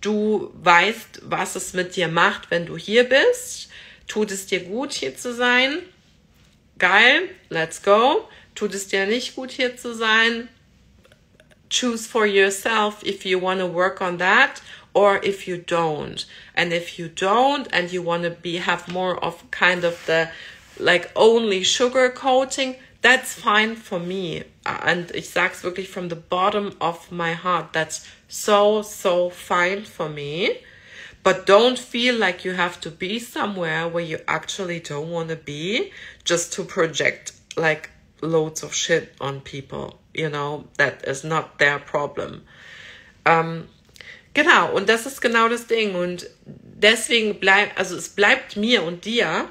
[SPEAKER 1] Du weißt, was es mit dir macht, wenn du hier bist. Tut es dir gut, hier zu sein? Geil, let's go. Tut es dir nicht gut, hier zu sein? Choose for yourself if you want to work on that or if you don't. And if you don't and you want to be have more of kind of the like only sugar coating, that's fine for me. And ich sag's wirklich from the bottom of my heart. That's so, so fine for me. But don't feel like you have to be somewhere where you actually don't want to be just to project like loads of shit on people. You know, that is not their problem. Ähm, genau, und das ist genau das Ding. Und deswegen bleibt, also es bleibt mir und dir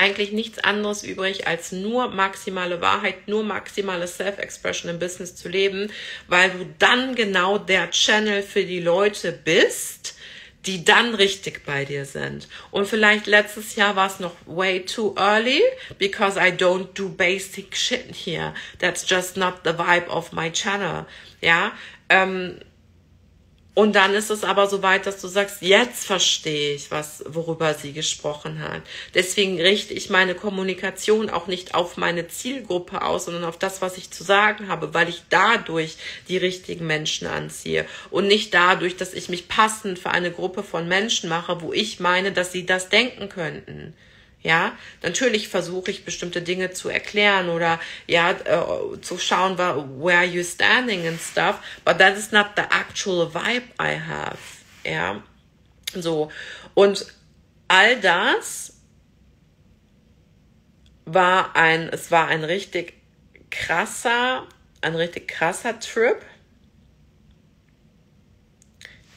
[SPEAKER 1] eigentlich nichts anderes übrig, als nur maximale Wahrheit, nur maximale Self-Expression im Business zu leben, weil du dann genau der Channel für die Leute bist, die dann richtig bei dir sind. Und vielleicht letztes Jahr war es noch way too early because I don't do basic shit here. That's just not the vibe of my channel. Ja, ähm, und dann ist es aber so weit, dass du sagst, jetzt verstehe ich, was, worüber sie gesprochen hat. Deswegen richte ich meine Kommunikation auch nicht auf meine Zielgruppe aus, sondern auf das, was ich zu sagen habe, weil ich dadurch die richtigen Menschen anziehe und nicht dadurch, dass ich mich passend für eine Gruppe von Menschen mache, wo ich meine, dass sie das denken könnten. Ja, natürlich versuche ich bestimmte Dinge zu erklären oder ja uh, zu schauen, where are you standing and stuff, but that is not the actual vibe I have. Ja, so und all das war ein, es war ein richtig krasser, ein richtig krasser Trip.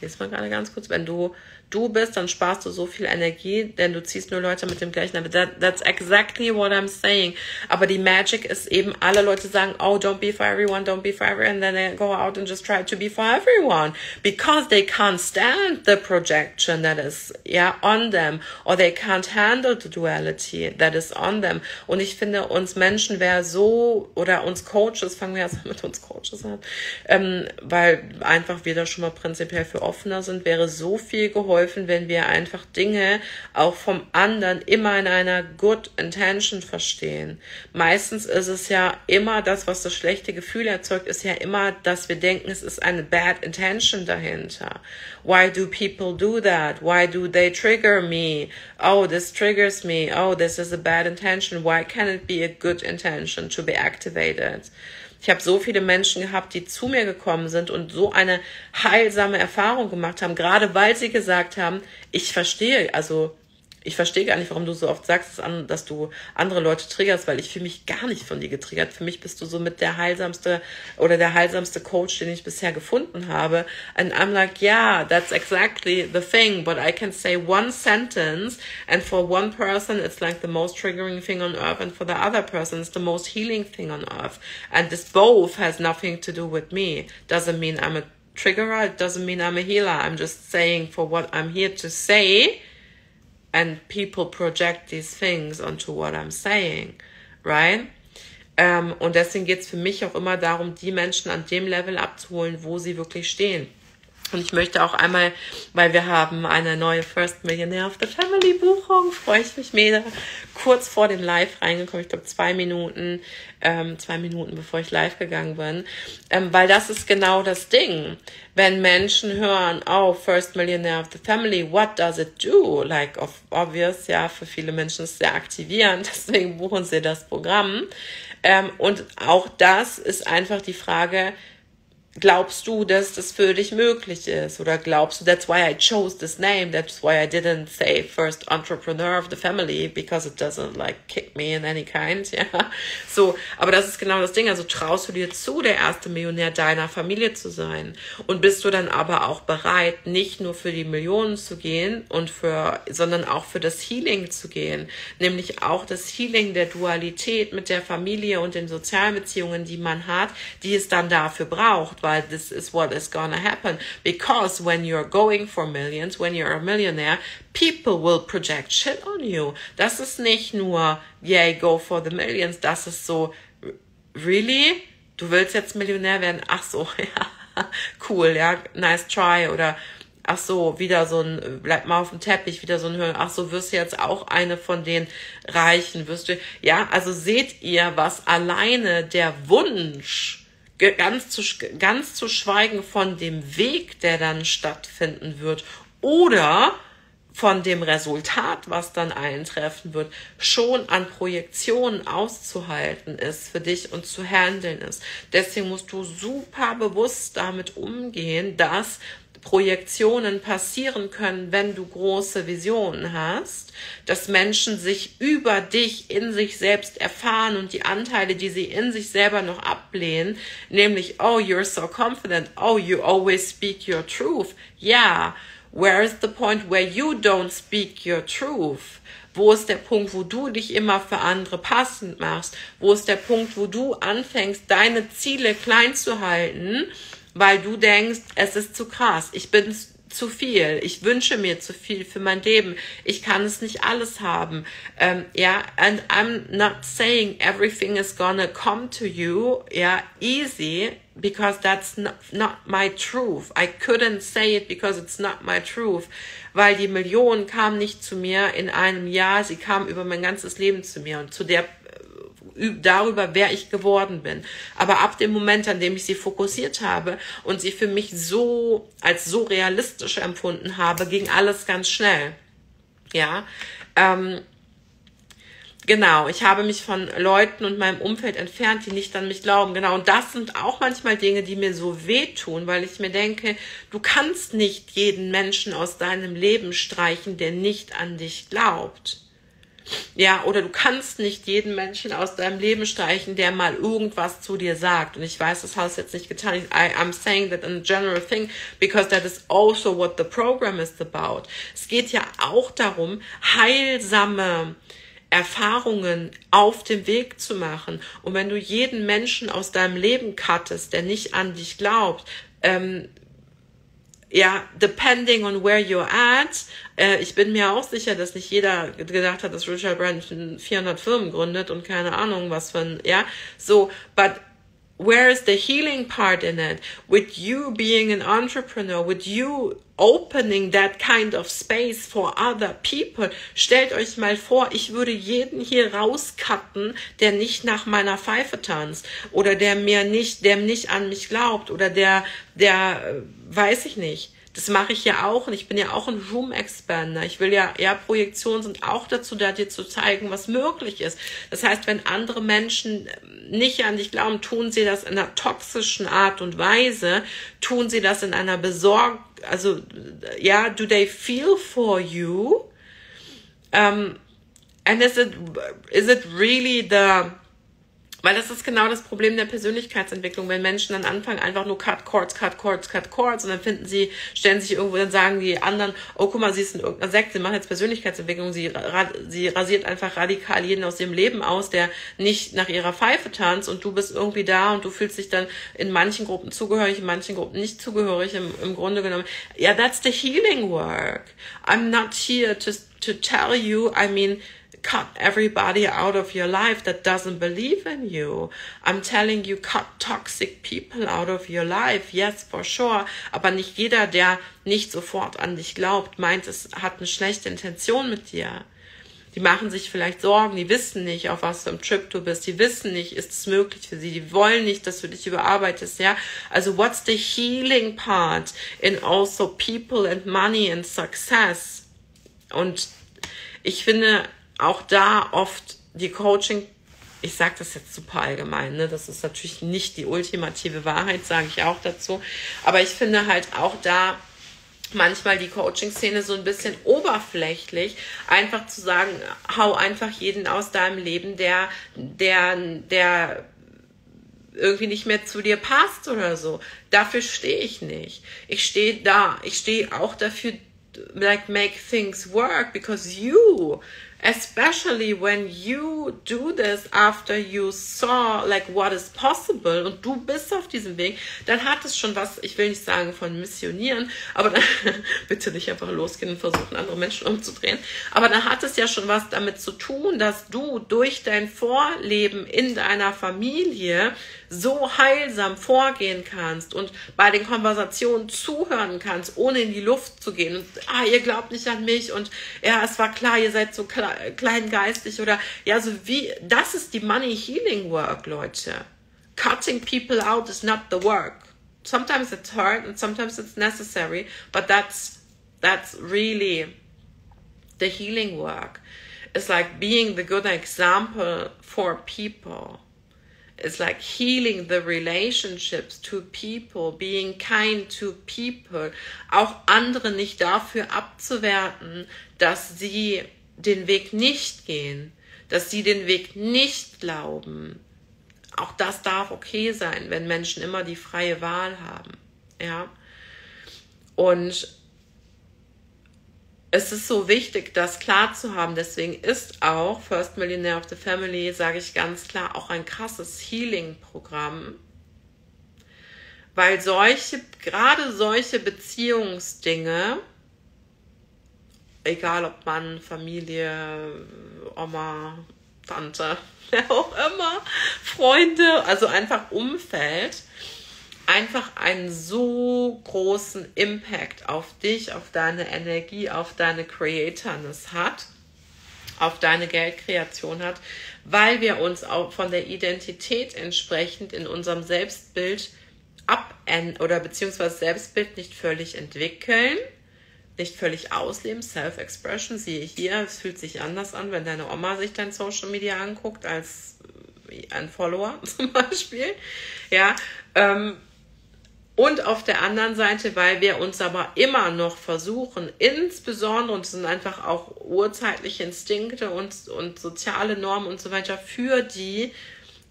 [SPEAKER 1] Jetzt mal gerade ganz kurz, wenn du du bist, dann sparst du so viel Energie, denn du ziehst nur Leute mit dem gleichen. That, that's exactly what I'm saying. Aber die Magic ist eben, alle Leute sagen, oh, don't be for everyone, don't be for everyone, and then they go out and just try to be for everyone because they can't stand the projection that is yeah on them or they can't handle the duality that is on them. Und ich finde, uns Menschen wäre so oder uns Coaches, fangen wir erst mit uns Coaches an, ähm, weil einfach wir da schon mal prinzipiell für offener sind, wäre so viel geholfen geholfen, wenn wir einfach Dinge auch vom anderen immer in einer good intention verstehen. Meistens ist es ja immer das, was das schlechte Gefühl erzeugt, ist ja immer, dass wir denken, es ist eine bad intention dahinter. Why do people do that? Why do they trigger me? Oh, this triggers me. Oh, this is a bad intention. Why can it be a good intention to be activated? Ich habe so viele Menschen gehabt, die zu mir gekommen sind und so eine heilsame Erfahrung gemacht haben, gerade weil sie gesagt haben, ich verstehe, also ich verstehe gar nicht, warum du so oft sagst, dass du andere Leute triggerst, weil ich fühle mich gar nicht von dir getriggert. Für mich bist du somit der heilsamste oder der heilsamste Coach, den ich bisher gefunden habe. And I'm like, yeah, that's exactly the thing, but I can say one sentence and for one person it's like the most triggering thing on earth and for the other person it's the most healing thing on earth. And this both has nothing to do with me. Doesn't mean I'm a triggerer, it doesn't mean I'm a healer. I'm just saying for what I'm here to say and people project these things onto what I'm saying, right? Ähm, und deswegen geht's für mich auch immer darum, die Menschen an dem Level abzuholen, wo sie wirklich stehen. Und ich möchte auch einmal, weil wir haben eine neue First Millionaire of the Family Buchung, freue ich mich mega, kurz vor dem Live reingekommen, ich glaube zwei Minuten, ähm, zwei Minuten bevor ich live gegangen bin, ähm, weil das ist genau das Ding. Wenn Menschen hören, oh, First Millionaire of the Family, what does it do? Like, of obvious, ja, für viele Menschen ist es sehr aktivierend, deswegen buchen sie das Programm. Ähm, und auch das ist einfach die Frage, glaubst du, dass das für dich möglich ist? Oder glaubst du, that's why I chose this name, that's why I didn't say first entrepreneur of the family, because it doesn't like kick me in any kind, ja. So, aber das ist genau das Ding, also traust du dir zu, der erste Millionär deiner Familie zu sein? Und bist du dann aber auch bereit, nicht nur für die Millionen zu gehen und für, sondern auch für das Healing zu gehen? Nämlich auch das Healing der Dualität mit der Familie und den sozialen Beziehungen, die man hat, die es dann dafür braucht but this is what is gonna happen. Because when you're going for millions, when you're a millionaire, people will project shit on you. Das ist nicht nur, yay, go for the millions. Das ist so, really? Du willst jetzt Millionär werden? Ach so, ja, cool, ja, nice try. Oder, ach so, wieder so ein, bleib mal auf dem Teppich, wieder so ein Höhen. Ach so, wirst du jetzt auch eine von den Reichen, wirst du, ja, also seht ihr, was alleine der Wunsch, ganz zu, ganz zu schweigen von dem Weg, der dann stattfinden wird oder von dem Resultat, was dann eintreffen wird, schon an Projektionen auszuhalten ist für dich und zu handeln ist. Deswegen musst du super bewusst damit umgehen, dass Projektionen passieren können, wenn du große Visionen hast, dass Menschen sich über dich in sich selbst erfahren und die Anteile, die sie in sich selber noch ablehnen, nämlich, oh, you're so confident, oh, you always speak your truth. Ja, where is the point where you don't speak your truth? Wo ist der Punkt, wo du dich immer für andere passend machst? Wo ist der Punkt, wo du anfängst, deine Ziele klein zu halten? Weil du denkst, es ist zu krass, ich bin zu viel, ich wünsche mir zu viel für mein Leben, ich kann es nicht alles haben. Um, yeah, and I'm not saying everything is gonna come to you, yeah, easy, because that's not, not my truth. I couldn't say it because it's not my truth. Weil die Millionen kamen nicht zu mir in einem Jahr, sie kamen über mein ganzes Leben zu mir und zu der darüber, wer ich geworden bin. Aber ab dem Moment, an dem ich sie fokussiert habe und sie für mich so als so realistisch empfunden habe, ging alles ganz schnell. Ja, ähm, genau. Ich habe mich von Leuten und meinem Umfeld entfernt, die nicht an mich glauben. Genau. Und das sind auch manchmal Dinge, die mir so wehtun, weil ich mir denke, du kannst nicht jeden Menschen aus deinem Leben streichen, der nicht an dich glaubt. Ja, oder du kannst nicht jeden Menschen aus deinem Leben streichen, der mal irgendwas zu dir sagt. Und ich weiß, das hast du jetzt nicht getan. I, I'm saying that in a general thing, because that is also what the program is about. Es geht ja auch darum, heilsame Erfahrungen auf dem Weg zu machen. Und wenn du jeden Menschen aus deinem Leben cuttest, der nicht an dich glaubt, ähm, ja, depending on where you're at, äh, ich bin mir auch sicher, dass nicht jeder gedacht hat, dass Richard Branson 400 Firmen gründet und keine Ahnung was von, ja, so, but where is the healing part in it? With you being an entrepreneur, with you opening that kind of space for other people. Stellt euch mal vor, ich würde jeden hier rauscutten, der nicht nach meiner Pfeife tanzt oder der mir nicht, der nicht an mich glaubt oder der, der, äh, weiß ich nicht das mache ich ja auch und ich bin ja auch ein Room Expander. Ich will ja, ja, Projektionen sind auch dazu da, dir zu zeigen, was möglich ist. Das heißt, wenn andere Menschen nicht an dich glauben, tun sie das in einer toxischen Art und Weise, tun sie das in einer Besorg, also, ja, do they feel for you? Um, and is it, is it really the, weil das ist genau das Problem der Persönlichkeitsentwicklung, wenn Menschen dann anfangen, einfach nur Cut Chords, Cut Chords, Cut Chords und dann finden sie, stellen sich irgendwo, dann sagen die anderen, oh guck mal, sie ist in irgendeiner Sekte, macht jetzt Persönlichkeitsentwicklung, sie, sie rasiert einfach radikal jeden aus ihrem Leben aus, der nicht nach ihrer Pfeife tanzt und du bist irgendwie da und du fühlst dich dann in manchen Gruppen zugehörig, in manchen Gruppen nicht zugehörig, im, im Grunde genommen. Ja, yeah, that's the healing work. I'm not here to, to tell you, I mean, cut everybody out of your life that doesn't believe in you. I'm telling you, cut toxic people out of your life. Yes, for sure. Aber nicht jeder, der nicht sofort an dich glaubt, meint, es hat eine schlechte Intention mit dir. Die machen sich vielleicht Sorgen, die wissen nicht, auf was für einem Trip du bist, die wissen nicht, ist es möglich für sie, die wollen nicht, dass du dich überarbeitest, ja. Also what's the healing part in also people and money and success? Und ich finde, auch da oft die Coaching, ich sage das jetzt super allgemein, ne? das ist natürlich nicht die ultimative Wahrheit, sage ich auch dazu, aber ich finde halt auch da manchmal die Coaching-Szene so ein bisschen oberflächlich, einfach zu sagen, hau einfach jeden aus deinem Leben, der, der, der irgendwie nicht mehr zu dir passt oder so. Dafür stehe ich nicht. Ich stehe da, ich stehe auch dafür, like make things work because you especially when you do this after you saw like what is possible und du bist auf diesem Weg, dann hat es schon was, ich will nicht sagen von missionieren, aber dann, bitte nicht einfach losgehen und versuchen, andere Menschen umzudrehen, aber dann hat es ja schon was damit zu tun, dass du durch dein Vorleben in deiner Familie so heilsam vorgehen kannst und bei den Konversationen zuhören kannst, ohne in die Luft zu gehen und, ah, ihr glaubt nicht an mich und ja, es war klar, ihr seid so klar, kleingeistig oder ja, so wie, das ist die Money Healing Work, Leute. Cutting people out is not the work. Sometimes it's hard and sometimes it's necessary, but that's, that's really the healing work. It's like being the good example for people. It's like healing the relationships to people, being kind to people, auch andere nicht dafür abzuwerten, dass sie den Weg nicht gehen, dass sie den Weg nicht glauben. Auch das darf okay sein, wenn Menschen immer die freie Wahl haben. Ja. Und es ist so wichtig, das klar zu haben. Deswegen ist auch First Millionaire of the Family, sage ich ganz klar, auch ein krasses Healing-Programm. Weil solche, gerade solche Beziehungsdinge, egal ob Mann, Familie, Oma, Tante, wer auch immer, Freunde, also einfach Umfeld, einfach einen so großen Impact auf dich, auf deine Energie, auf deine Creatorness hat, auf deine Geldkreation hat, weil wir uns auch von der Identität entsprechend in unserem Selbstbild ab oder beziehungsweise Selbstbild nicht völlig entwickeln, nicht völlig ausleben, Self-Expression, siehe hier, es fühlt sich anders an, wenn deine Oma sich dein Social Media anguckt als ein Follower zum Beispiel, ja, ähm, und auf der anderen Seite, weil wir uns aber immer noch versuchen, insbesondere, und es sind einfach auch urzeitliche Instinkte und, und soziale Normen und so weiter, für die,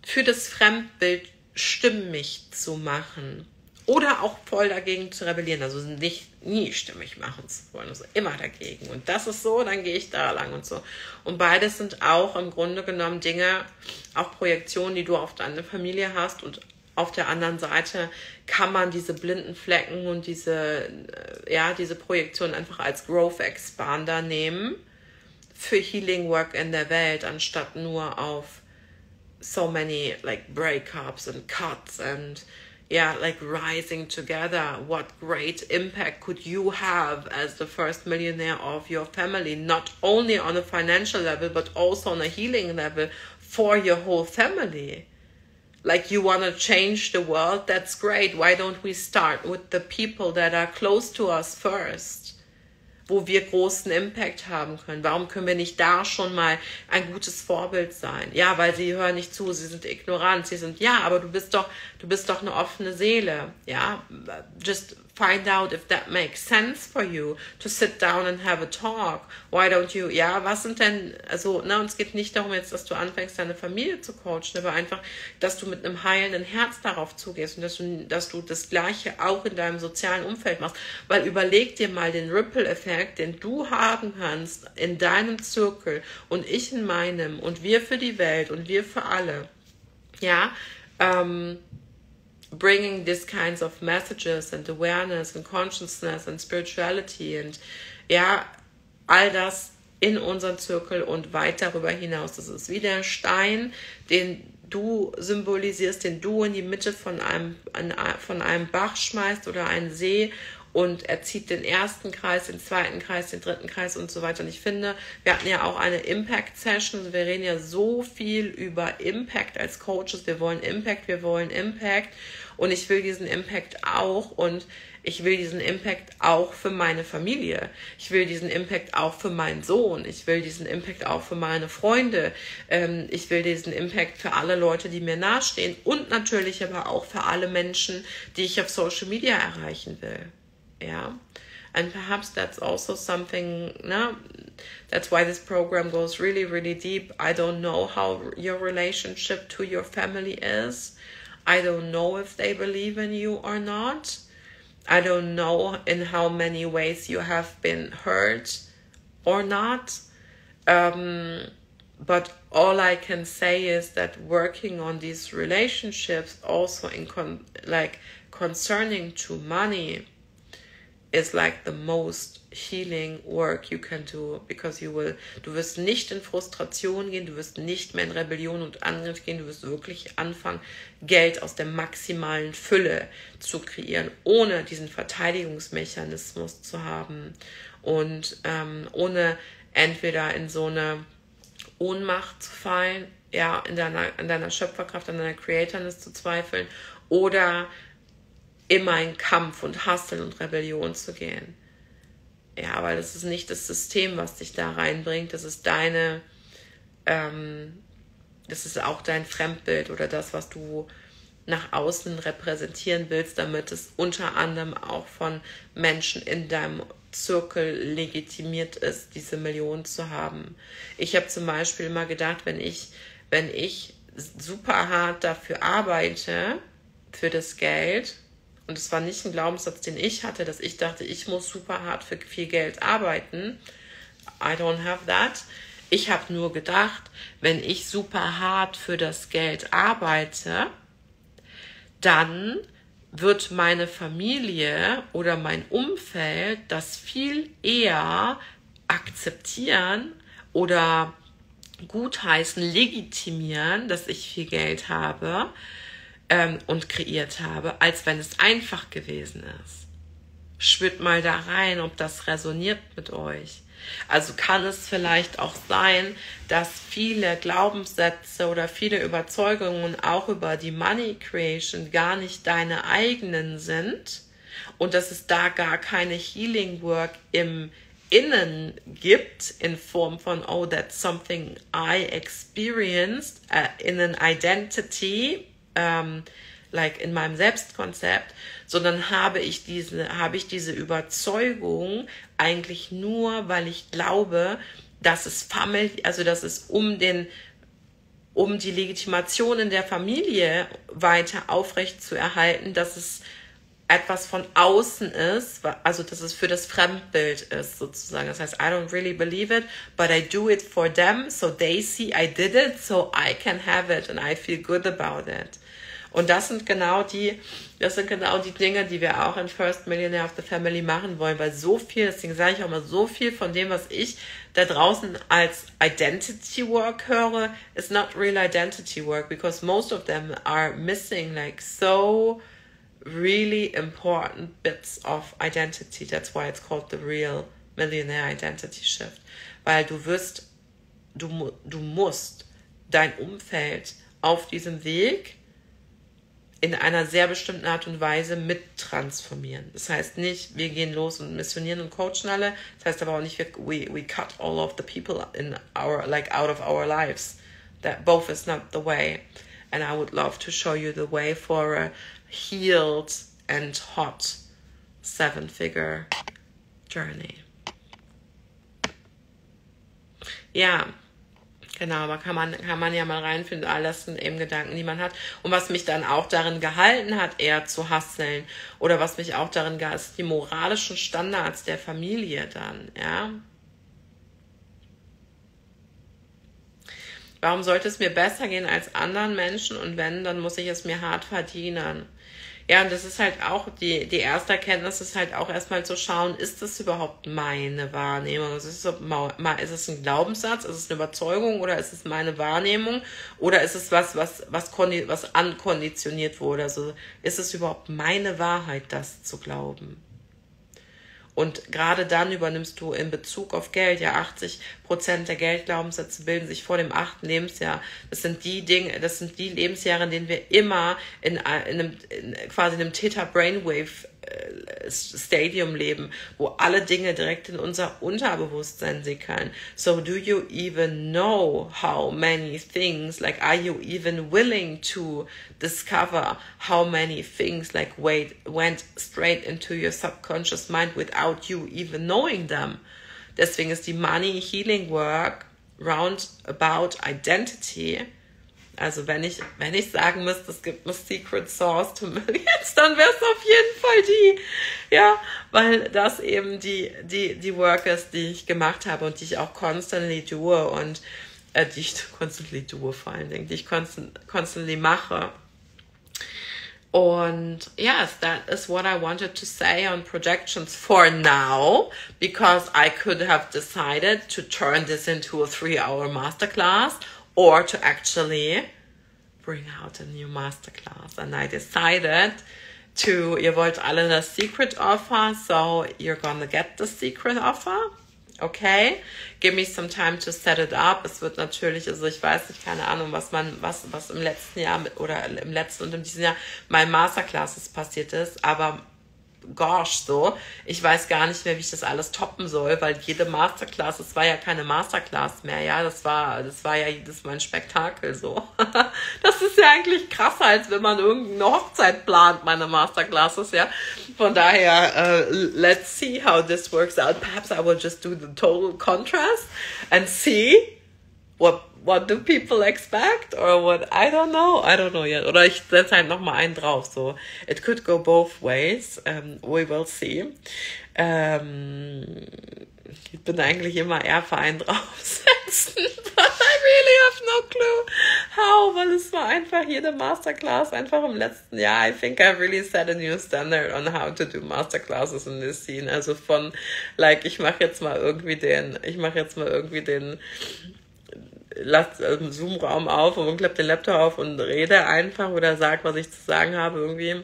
[SPEAKER 1] für das Fremdbild stimmig zu machen. Oder auch voll dagegen zu rebellieren. Also nicht nie stimmig machen zu wollen. Also immer dagegen. Und das ist so, dann gehe ich da lang und so. Und beides sind auch im Grunde genommen Dinge, auch Projektionen, die du auf deine Familie hast und auf der anderen Seite kann man diese blinden Flecken und diese, äh, ja, diese Projektion einfach als Growth Expander nehmen für Healing Work in der Welt, anstatt nur auf so many like breakups and cuts and yeah, like rising together. What great impact could you have as the first millionaire of your family, not only on a financial level, but also on a healing level for your whole family? Like you want to change the world, that's great. Why don't we start with the people that are close to us first? Wo wir großen Impact haben können. Warum können wir nicht da schon mal ein gutes Vorbild sein? Ja, weil sie hören nicht zu, sie sind ignorant, sie sind, ja, aber du bist doch, du bist doch eine offene Seele. Ja, just find out if that makes sense for you to sit down and have a talk. Why don't you, ja, was sind denn, also, ne, und es geht nicht darum jetzt, dass du anfängst, deine Familie zu coachen, aber einfach, dass du mit einem heilenden Herz darauf zugehst und dass du, dass du das Gleiche auch in deinem sozialen Umfeld machst. Weil überleg dir mal den Ripple-Effekt, den du haben kannst in deinem Zirkel und ich in meinem und wir für die Welt und wir für alle. Ja, ähm, bringing these kinds of messages and awareness and consciousness and spirituality und ja, all das in unseren Zirkel und weit darüber hinaus. Das ist wie der Stein, den du symbolisierst, den du in die Mitte von einem, von einem Bach schmeißt oder einen See und er zieht den ersten Kreis, den zweiten Kreis, den dritten Kreis und so weiter. Und ich finde, wir hatten ja auch eine Impact Session. Also wir reden ja so viel über Impact als Coaches. Wir wollen Impact, wir wollen Impact. Und ich will diesen Impact auch und ich will diesen Impact auch für meine Familie. Ich will diesen Impact auch für meinen Sohn. Ich will diesen Impact auch für meine Freunde. Ähm, ich will diesen Impact für alle Leute, die mir nahestehen und natürlich aber auch für alle Menschen, die ich auf Social Media erreichen will. Ja. And perhaps that's also something, no, that's why this program goes really, really deep. I don't know how your relationship to your family is. I don't know if they believe in you or not. I don't know in how many ways you have been hurt or not. Um, but all I can say is that working on these relationships, also in con- like concerning to money, is like the most healing work you can do because you will du wirst nicht in Frustration gehen, du wirst nicht mehr in Rebellion und Angriff gehen, du wirst wirklich anfangen Geld aus der maximalen Fülle zu kreieren, ohne diesen Verteidigungsmechanismus zu haben und ähm, ohne entweder in so eine Ohnmacht zu fallen, ja, in deiner, in deiner Schöpferkraft, an deiner Creatorness zu zweifeln oder immer in Kampf und Hustle und Rebellion zu gehen. Ja, weil das ist nicht das System, was dich da reinbringt, das ist deine, ähm, das ist auch dein Fremdbild oder das, was du nach außen repräsentieren willst, damit es unter anderem auch von Menschen in deinem Zirkel legitimiert ist, diese Millionen zu haben. Ich habe zum Beispiel immer gedacht, wenn ich, wenn ich super hart dafür arbeite, für das Geld, und es war nicht ein Glaubenssatz, den ich hatte, dass ich dachte, ich muss super hart für viel Geld arbeiten. I don't have that. Ich habe nur gedacht, wenn ich super hart für das Geld arbeite, dann wird meine Familie oder mein Umfeld das viel eher akzeptieren oder gutheißen, legitimieren, dass ich viel Geld habe ähm, und kreiert habe, als wenn es einfach gewesen ist. Spürt mal da rein, ob das resoniert mit euch. Also kann es vielleicht auch sein, dass viele Glaubenssätze oder viele Überzeugungen auch über die Money Creation gar nicht deine eigenen sind und dass es da gar keine Healing Work im Innen gibt in Form von, oh, that's something I experienced uh, in an identity, um, like in meinem Selbstkonzept, sondern habe ich diese, habe ich diese Überzeugung eigentlich nur, weil ich glaube, dass es Family, also dass es um den, um die Legitimation in der Familie weiter aufrecht zu erhalten, dass es etwas von außen ist, also dass es für das Fremdbild ist sozusagen. Das heißt, I don't really believe it, but I do it for them, so they see I did it, so I can have it and I feel good about it. Und das sind genau die, das sind genau die Dinge, die wir auch in First Millionaire of the Family machen wollen, weil so viel, deswegen sage ich auch mal, so viel von dem, was ich da draußen als Identity Work höre, is not real identity work, because most of them are missing like so really important bits of identity. That's why it's called the real millionaire identity shift. Weil du wirst, du, du musst dein Umfeld auf diesem Weg in einer sehr bestimmten Art und Weise mittransformieren. Das heißt nicht, wir gehen los und missionieren und coachen alle. Das heißt aber auch nicht, we, we cut all of the people in our, like out of our lives. That both is not the way. And I would love to show you the way for a healed and hot seven figure journey. Ja, Genau, aber kann man, kann man ja mal reinfinden, all das sind eben Gedanken, die man hat. Und was mich dann auch darin gehalten hat, eher zu hasseln, oder was mich auch darin gehalten ist, die moralischen Standards der Familie dann, ja. Warum sollte es mir besser gehen als anderen Menschen und wenn, dann muss ich es mir hart verdienen. Ja, und das ist halt auch die, die erste Erkenntnis ist halt auch erstmal zu schauen, ist das überhaupt meine Wahrnehmung? Ist es, ist es ein Glaubenssatz? Ist es eine Überzeugung oder ist es meine Wahrnehmung? Oder ist es was, was, was, was ankonditioniert wurde? Also ist es überhaupt meine Wahrheit, das zu glauben? Und gerade dann übernimmst du in Bezug auf Geld, ja, 80 Prozent der Geldglaubenssätze bilden sich vor dem achten Lebensjahr. Das sind die Dinge, das sind die Lebensjahre, in denen wir immer in, in einem, in, quasi in einem Theta Brainwave Stadium leben, wo alle Dinge direkt in unser Unterbewusstsein sickern. So do you even know how many things, like are you even willing to discover how many things like wait, went straight into your subconscious mind without you even knowing them? Deswegen ist die Money Healing Work round about identity also wenn ich, wenn ich sagen müsste, es gibt eine Secret Source to Millions, dann wäre es auf jeden Fall die. Ja, weil das eben die, die, die Work ist, die ich gemacht habe und die ich auch constantly tue und äh, die ich constantly tue vor allen Dingen, die ich constant, constantly mache. Und yes, that is what I wanted to say on projections for now, because I could have decided to turn this into a three hour masterclass or to actually bring out a new masterclass. And I decided to, ihr wollt alle das Secret Offer, so you're gonna get the Secret Offer. Okay, give me some time to set it up. Es wird natürlich, also ich weiß nicht, keine Ahnung, was man, was, was im letzten Jahr mit, oder im letzten und in diesem Jahr meinen Masterclasses passiert ist, aber gosh, so. Ich weiß gar nicht mehr, wie ich das alles toppen soll, weil jede Masterclass, es war ja keine Masterclass mehr, ja, das war, das war ja jedes Mal ein Spektakel, so. das ist ja eigentlich krasser, als wenn man irgendeine Hochzeit plant, meine Masterclasses, ja. Von daher, uh, let's see how this works out. Perhaps I will just do the total contrast and see what what do people expect or what I don't know I don't know yet. Oder ich setze halt noch mal einen drauf so. It could go both ways um, we will see. Um, ich bin eigentlich immer eher für einen draufsetzen but I really have no clue how weil es war einfach jede Masterclass einfach im letzten Jahr. I think I really set a new standard on how to do Masterclasses in this scene. Also von like ich mache jetzt mal irgendwie den ich mache jetzt mal irgendwie den lass ähm, Zoom-Raum auf und klappe den Laptop auf und rede einfach oder sag, was ich zu sagen habe irgendwie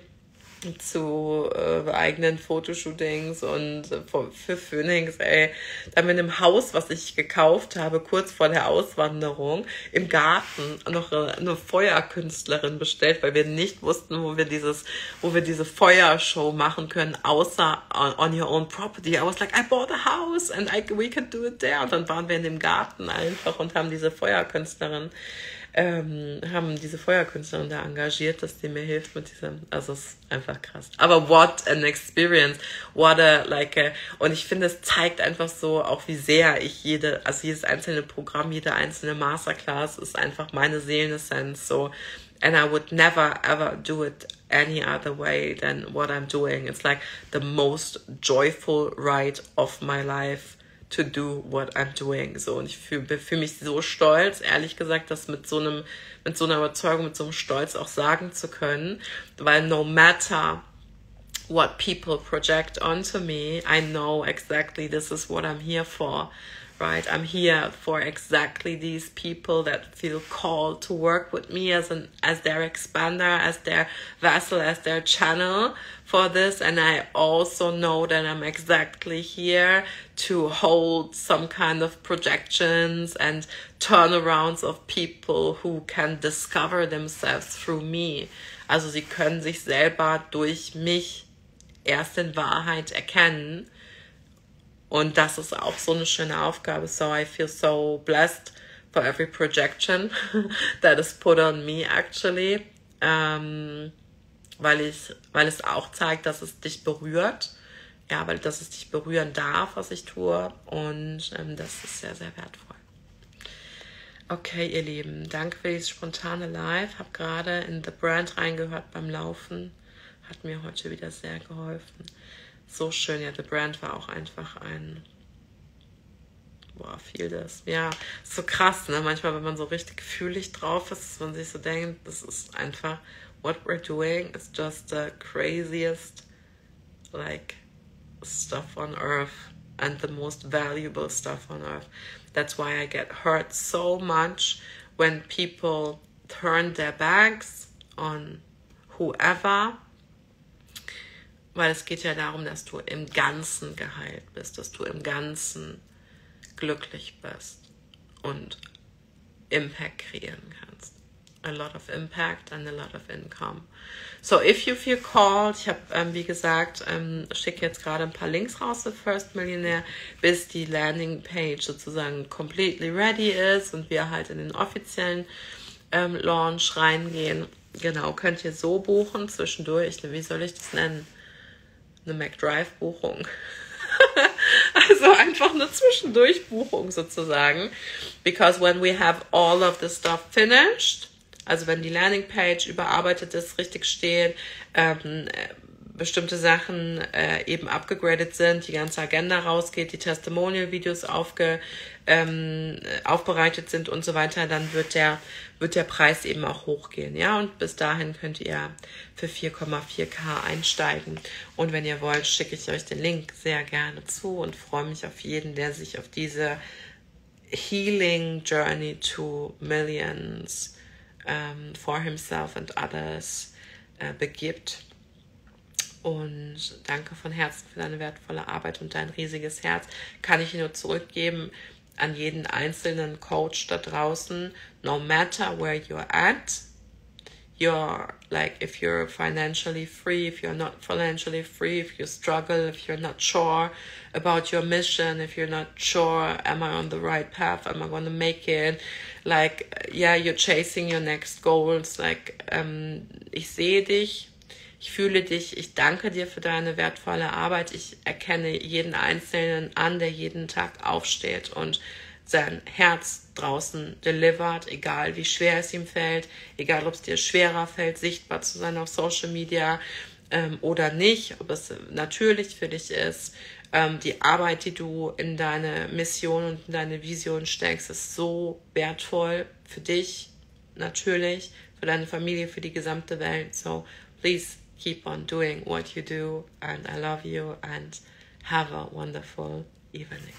[SPEAKER 1] zu äh, eigenen Fotoshootings und äh, für Phoenix, ey, da mit einem Haus, was ich gekauft habe, kurz vor der Auswanderung, im Garten noch eine Feuerkünstlerin bestellt, weil wir nicht wussten, wo wir dieses, wo wir diese Feuershow machen können, außer on, on your own property. I was like, I bought a house and I, we can do it there. Und dann waren wir in dem Garten einfach und haben diese Feuerkünstlerin ähm, haben diese Feuerkünstlerin da engagiert, dass die mir hilft mit diesem, also es ist einfach krass. Aber what an experience, what a, like a, und ich finde, es zeigt einfach so auch, wie sehr ich jede, also jedes einzelne Programm, jede einzelne Masterclass ist einfach meine Seelenessenz, so, and I would never ever do it any other way than what I'm doing. It's like the most joyful ride of my life to do what I'm doing. So, und ich fühle fühl mich so stolz, ehrlich gesagt, das mit so einem, mit so einer Überzeugung, mit so einem Stolz auch sagen zu können, weil no matter what people project onto me, I know exactly this is what I'm here for. Right? I'm here for exactly these people that feel called to work with me as an as their expander, as their vessel, as their channel for this. And I also know that I'm exactly here to hold some kind of projections and turnarounds of people who can discover themselves through me. Also sie können sich selber durch mich erst in Wahrheit erkennen Und das ist auch so eine schöne Aufgabe. So I feel so blessed for every projection that is put on me actually. Ähm, weil, ich, weil es auch zeigt, dass es dich berührt. Ja, weil dass es dich berühren darf, was ich tue. Und ähm, das ist sehr, sehr wertvoll. Okay, ihr Lieben, danke für dieses spontane Live. Hab gerade in The Brand reingehört beim Laufen. Hat mir heute wieder sehr geholfen so schön. Ja, The Brand war auch einfach ein. Boah, viel das. Ja, so krass, ne? Manchmal, wenn man so richtig fühlig drauf ist, dass man sich so denkt, das ist einfach, what we're doing is just the craziest, like, stuff on earth and the most valuable stuff on earth. That's why I get hurt so much when people turn their backs on whoever weil es geht ja darum, dass du im Ganzen geheilt bist, dass du im Ganzen glücklich bist und Impact kreieren kannst. A lot of impact and a lot of income. So, if you feel called, ich habe, ähm, wie gesagt, ähm, schicke jetzt gerade ein paar Links raus für First Millionaire, bis die Landing Page sozusagen completely ready ist und wir halt in den offiziellen ähm, Launch reingehen. Genau, könnt ihr so buchen zwischendurch. Wie soll ich das nennen? Eine McDrive-Buchung. also einfach eine Zwischendurchbuchung sozusagen. Because when we have all of the stuff finished, also wenn die Landingpage überarbeitet ist, richtig stehen, ähm, bestimmte Sachen äh, eben abgegradet sind, die ganze Agenda rausgeht, die Testimonial-Videos aufge, ähm, aufbereitet sind und so weiter, dann wird der, wird der Preis eben auch hochgehen. Ja, und bis dahin könnt ihr für 4,4K einsteigen. Und wenn ihr wollt, schicke ich euch den Link sehr gerne zu und freue mich auf jeden, der sich auf diese Healing Journey to Millions um, ähm, for himself and others äh, begibt und danke von Herzen für deine wertvolle Arbeit und dein riesiges Herz. Kann ich nur zurückgeben an jeden einzelnen Coach da draußen. No matter where you're at, you're like if you're financially free if you're not financially free if you struggle if you're not sure about your mission if you're not sure am i on the right path? Am i to make it? Like yeah you're chasing your next goals. Like um, ich sehe dich ich fühle dich, ich danke dir für deine wertvolle Arbeit. Ich erkenne jeden Einzelnen an, der jeden Tag aufsteht und sein Herz draußen delivert, egal wie schwer es ihm fällt, egal ob es dir schwerer fällt, sichtbar zu sein auf Social Media ähm, oder nicht, ob es natürlich für dich ist. Ähm, die Arbeit, die du in deine Mission und in deine Vision steckst, ist so wertvoll für dich, natürlich, für deine Familie, für die gesamte Welt. So, please keep on doing what you do and I love you and have a wonderful evening.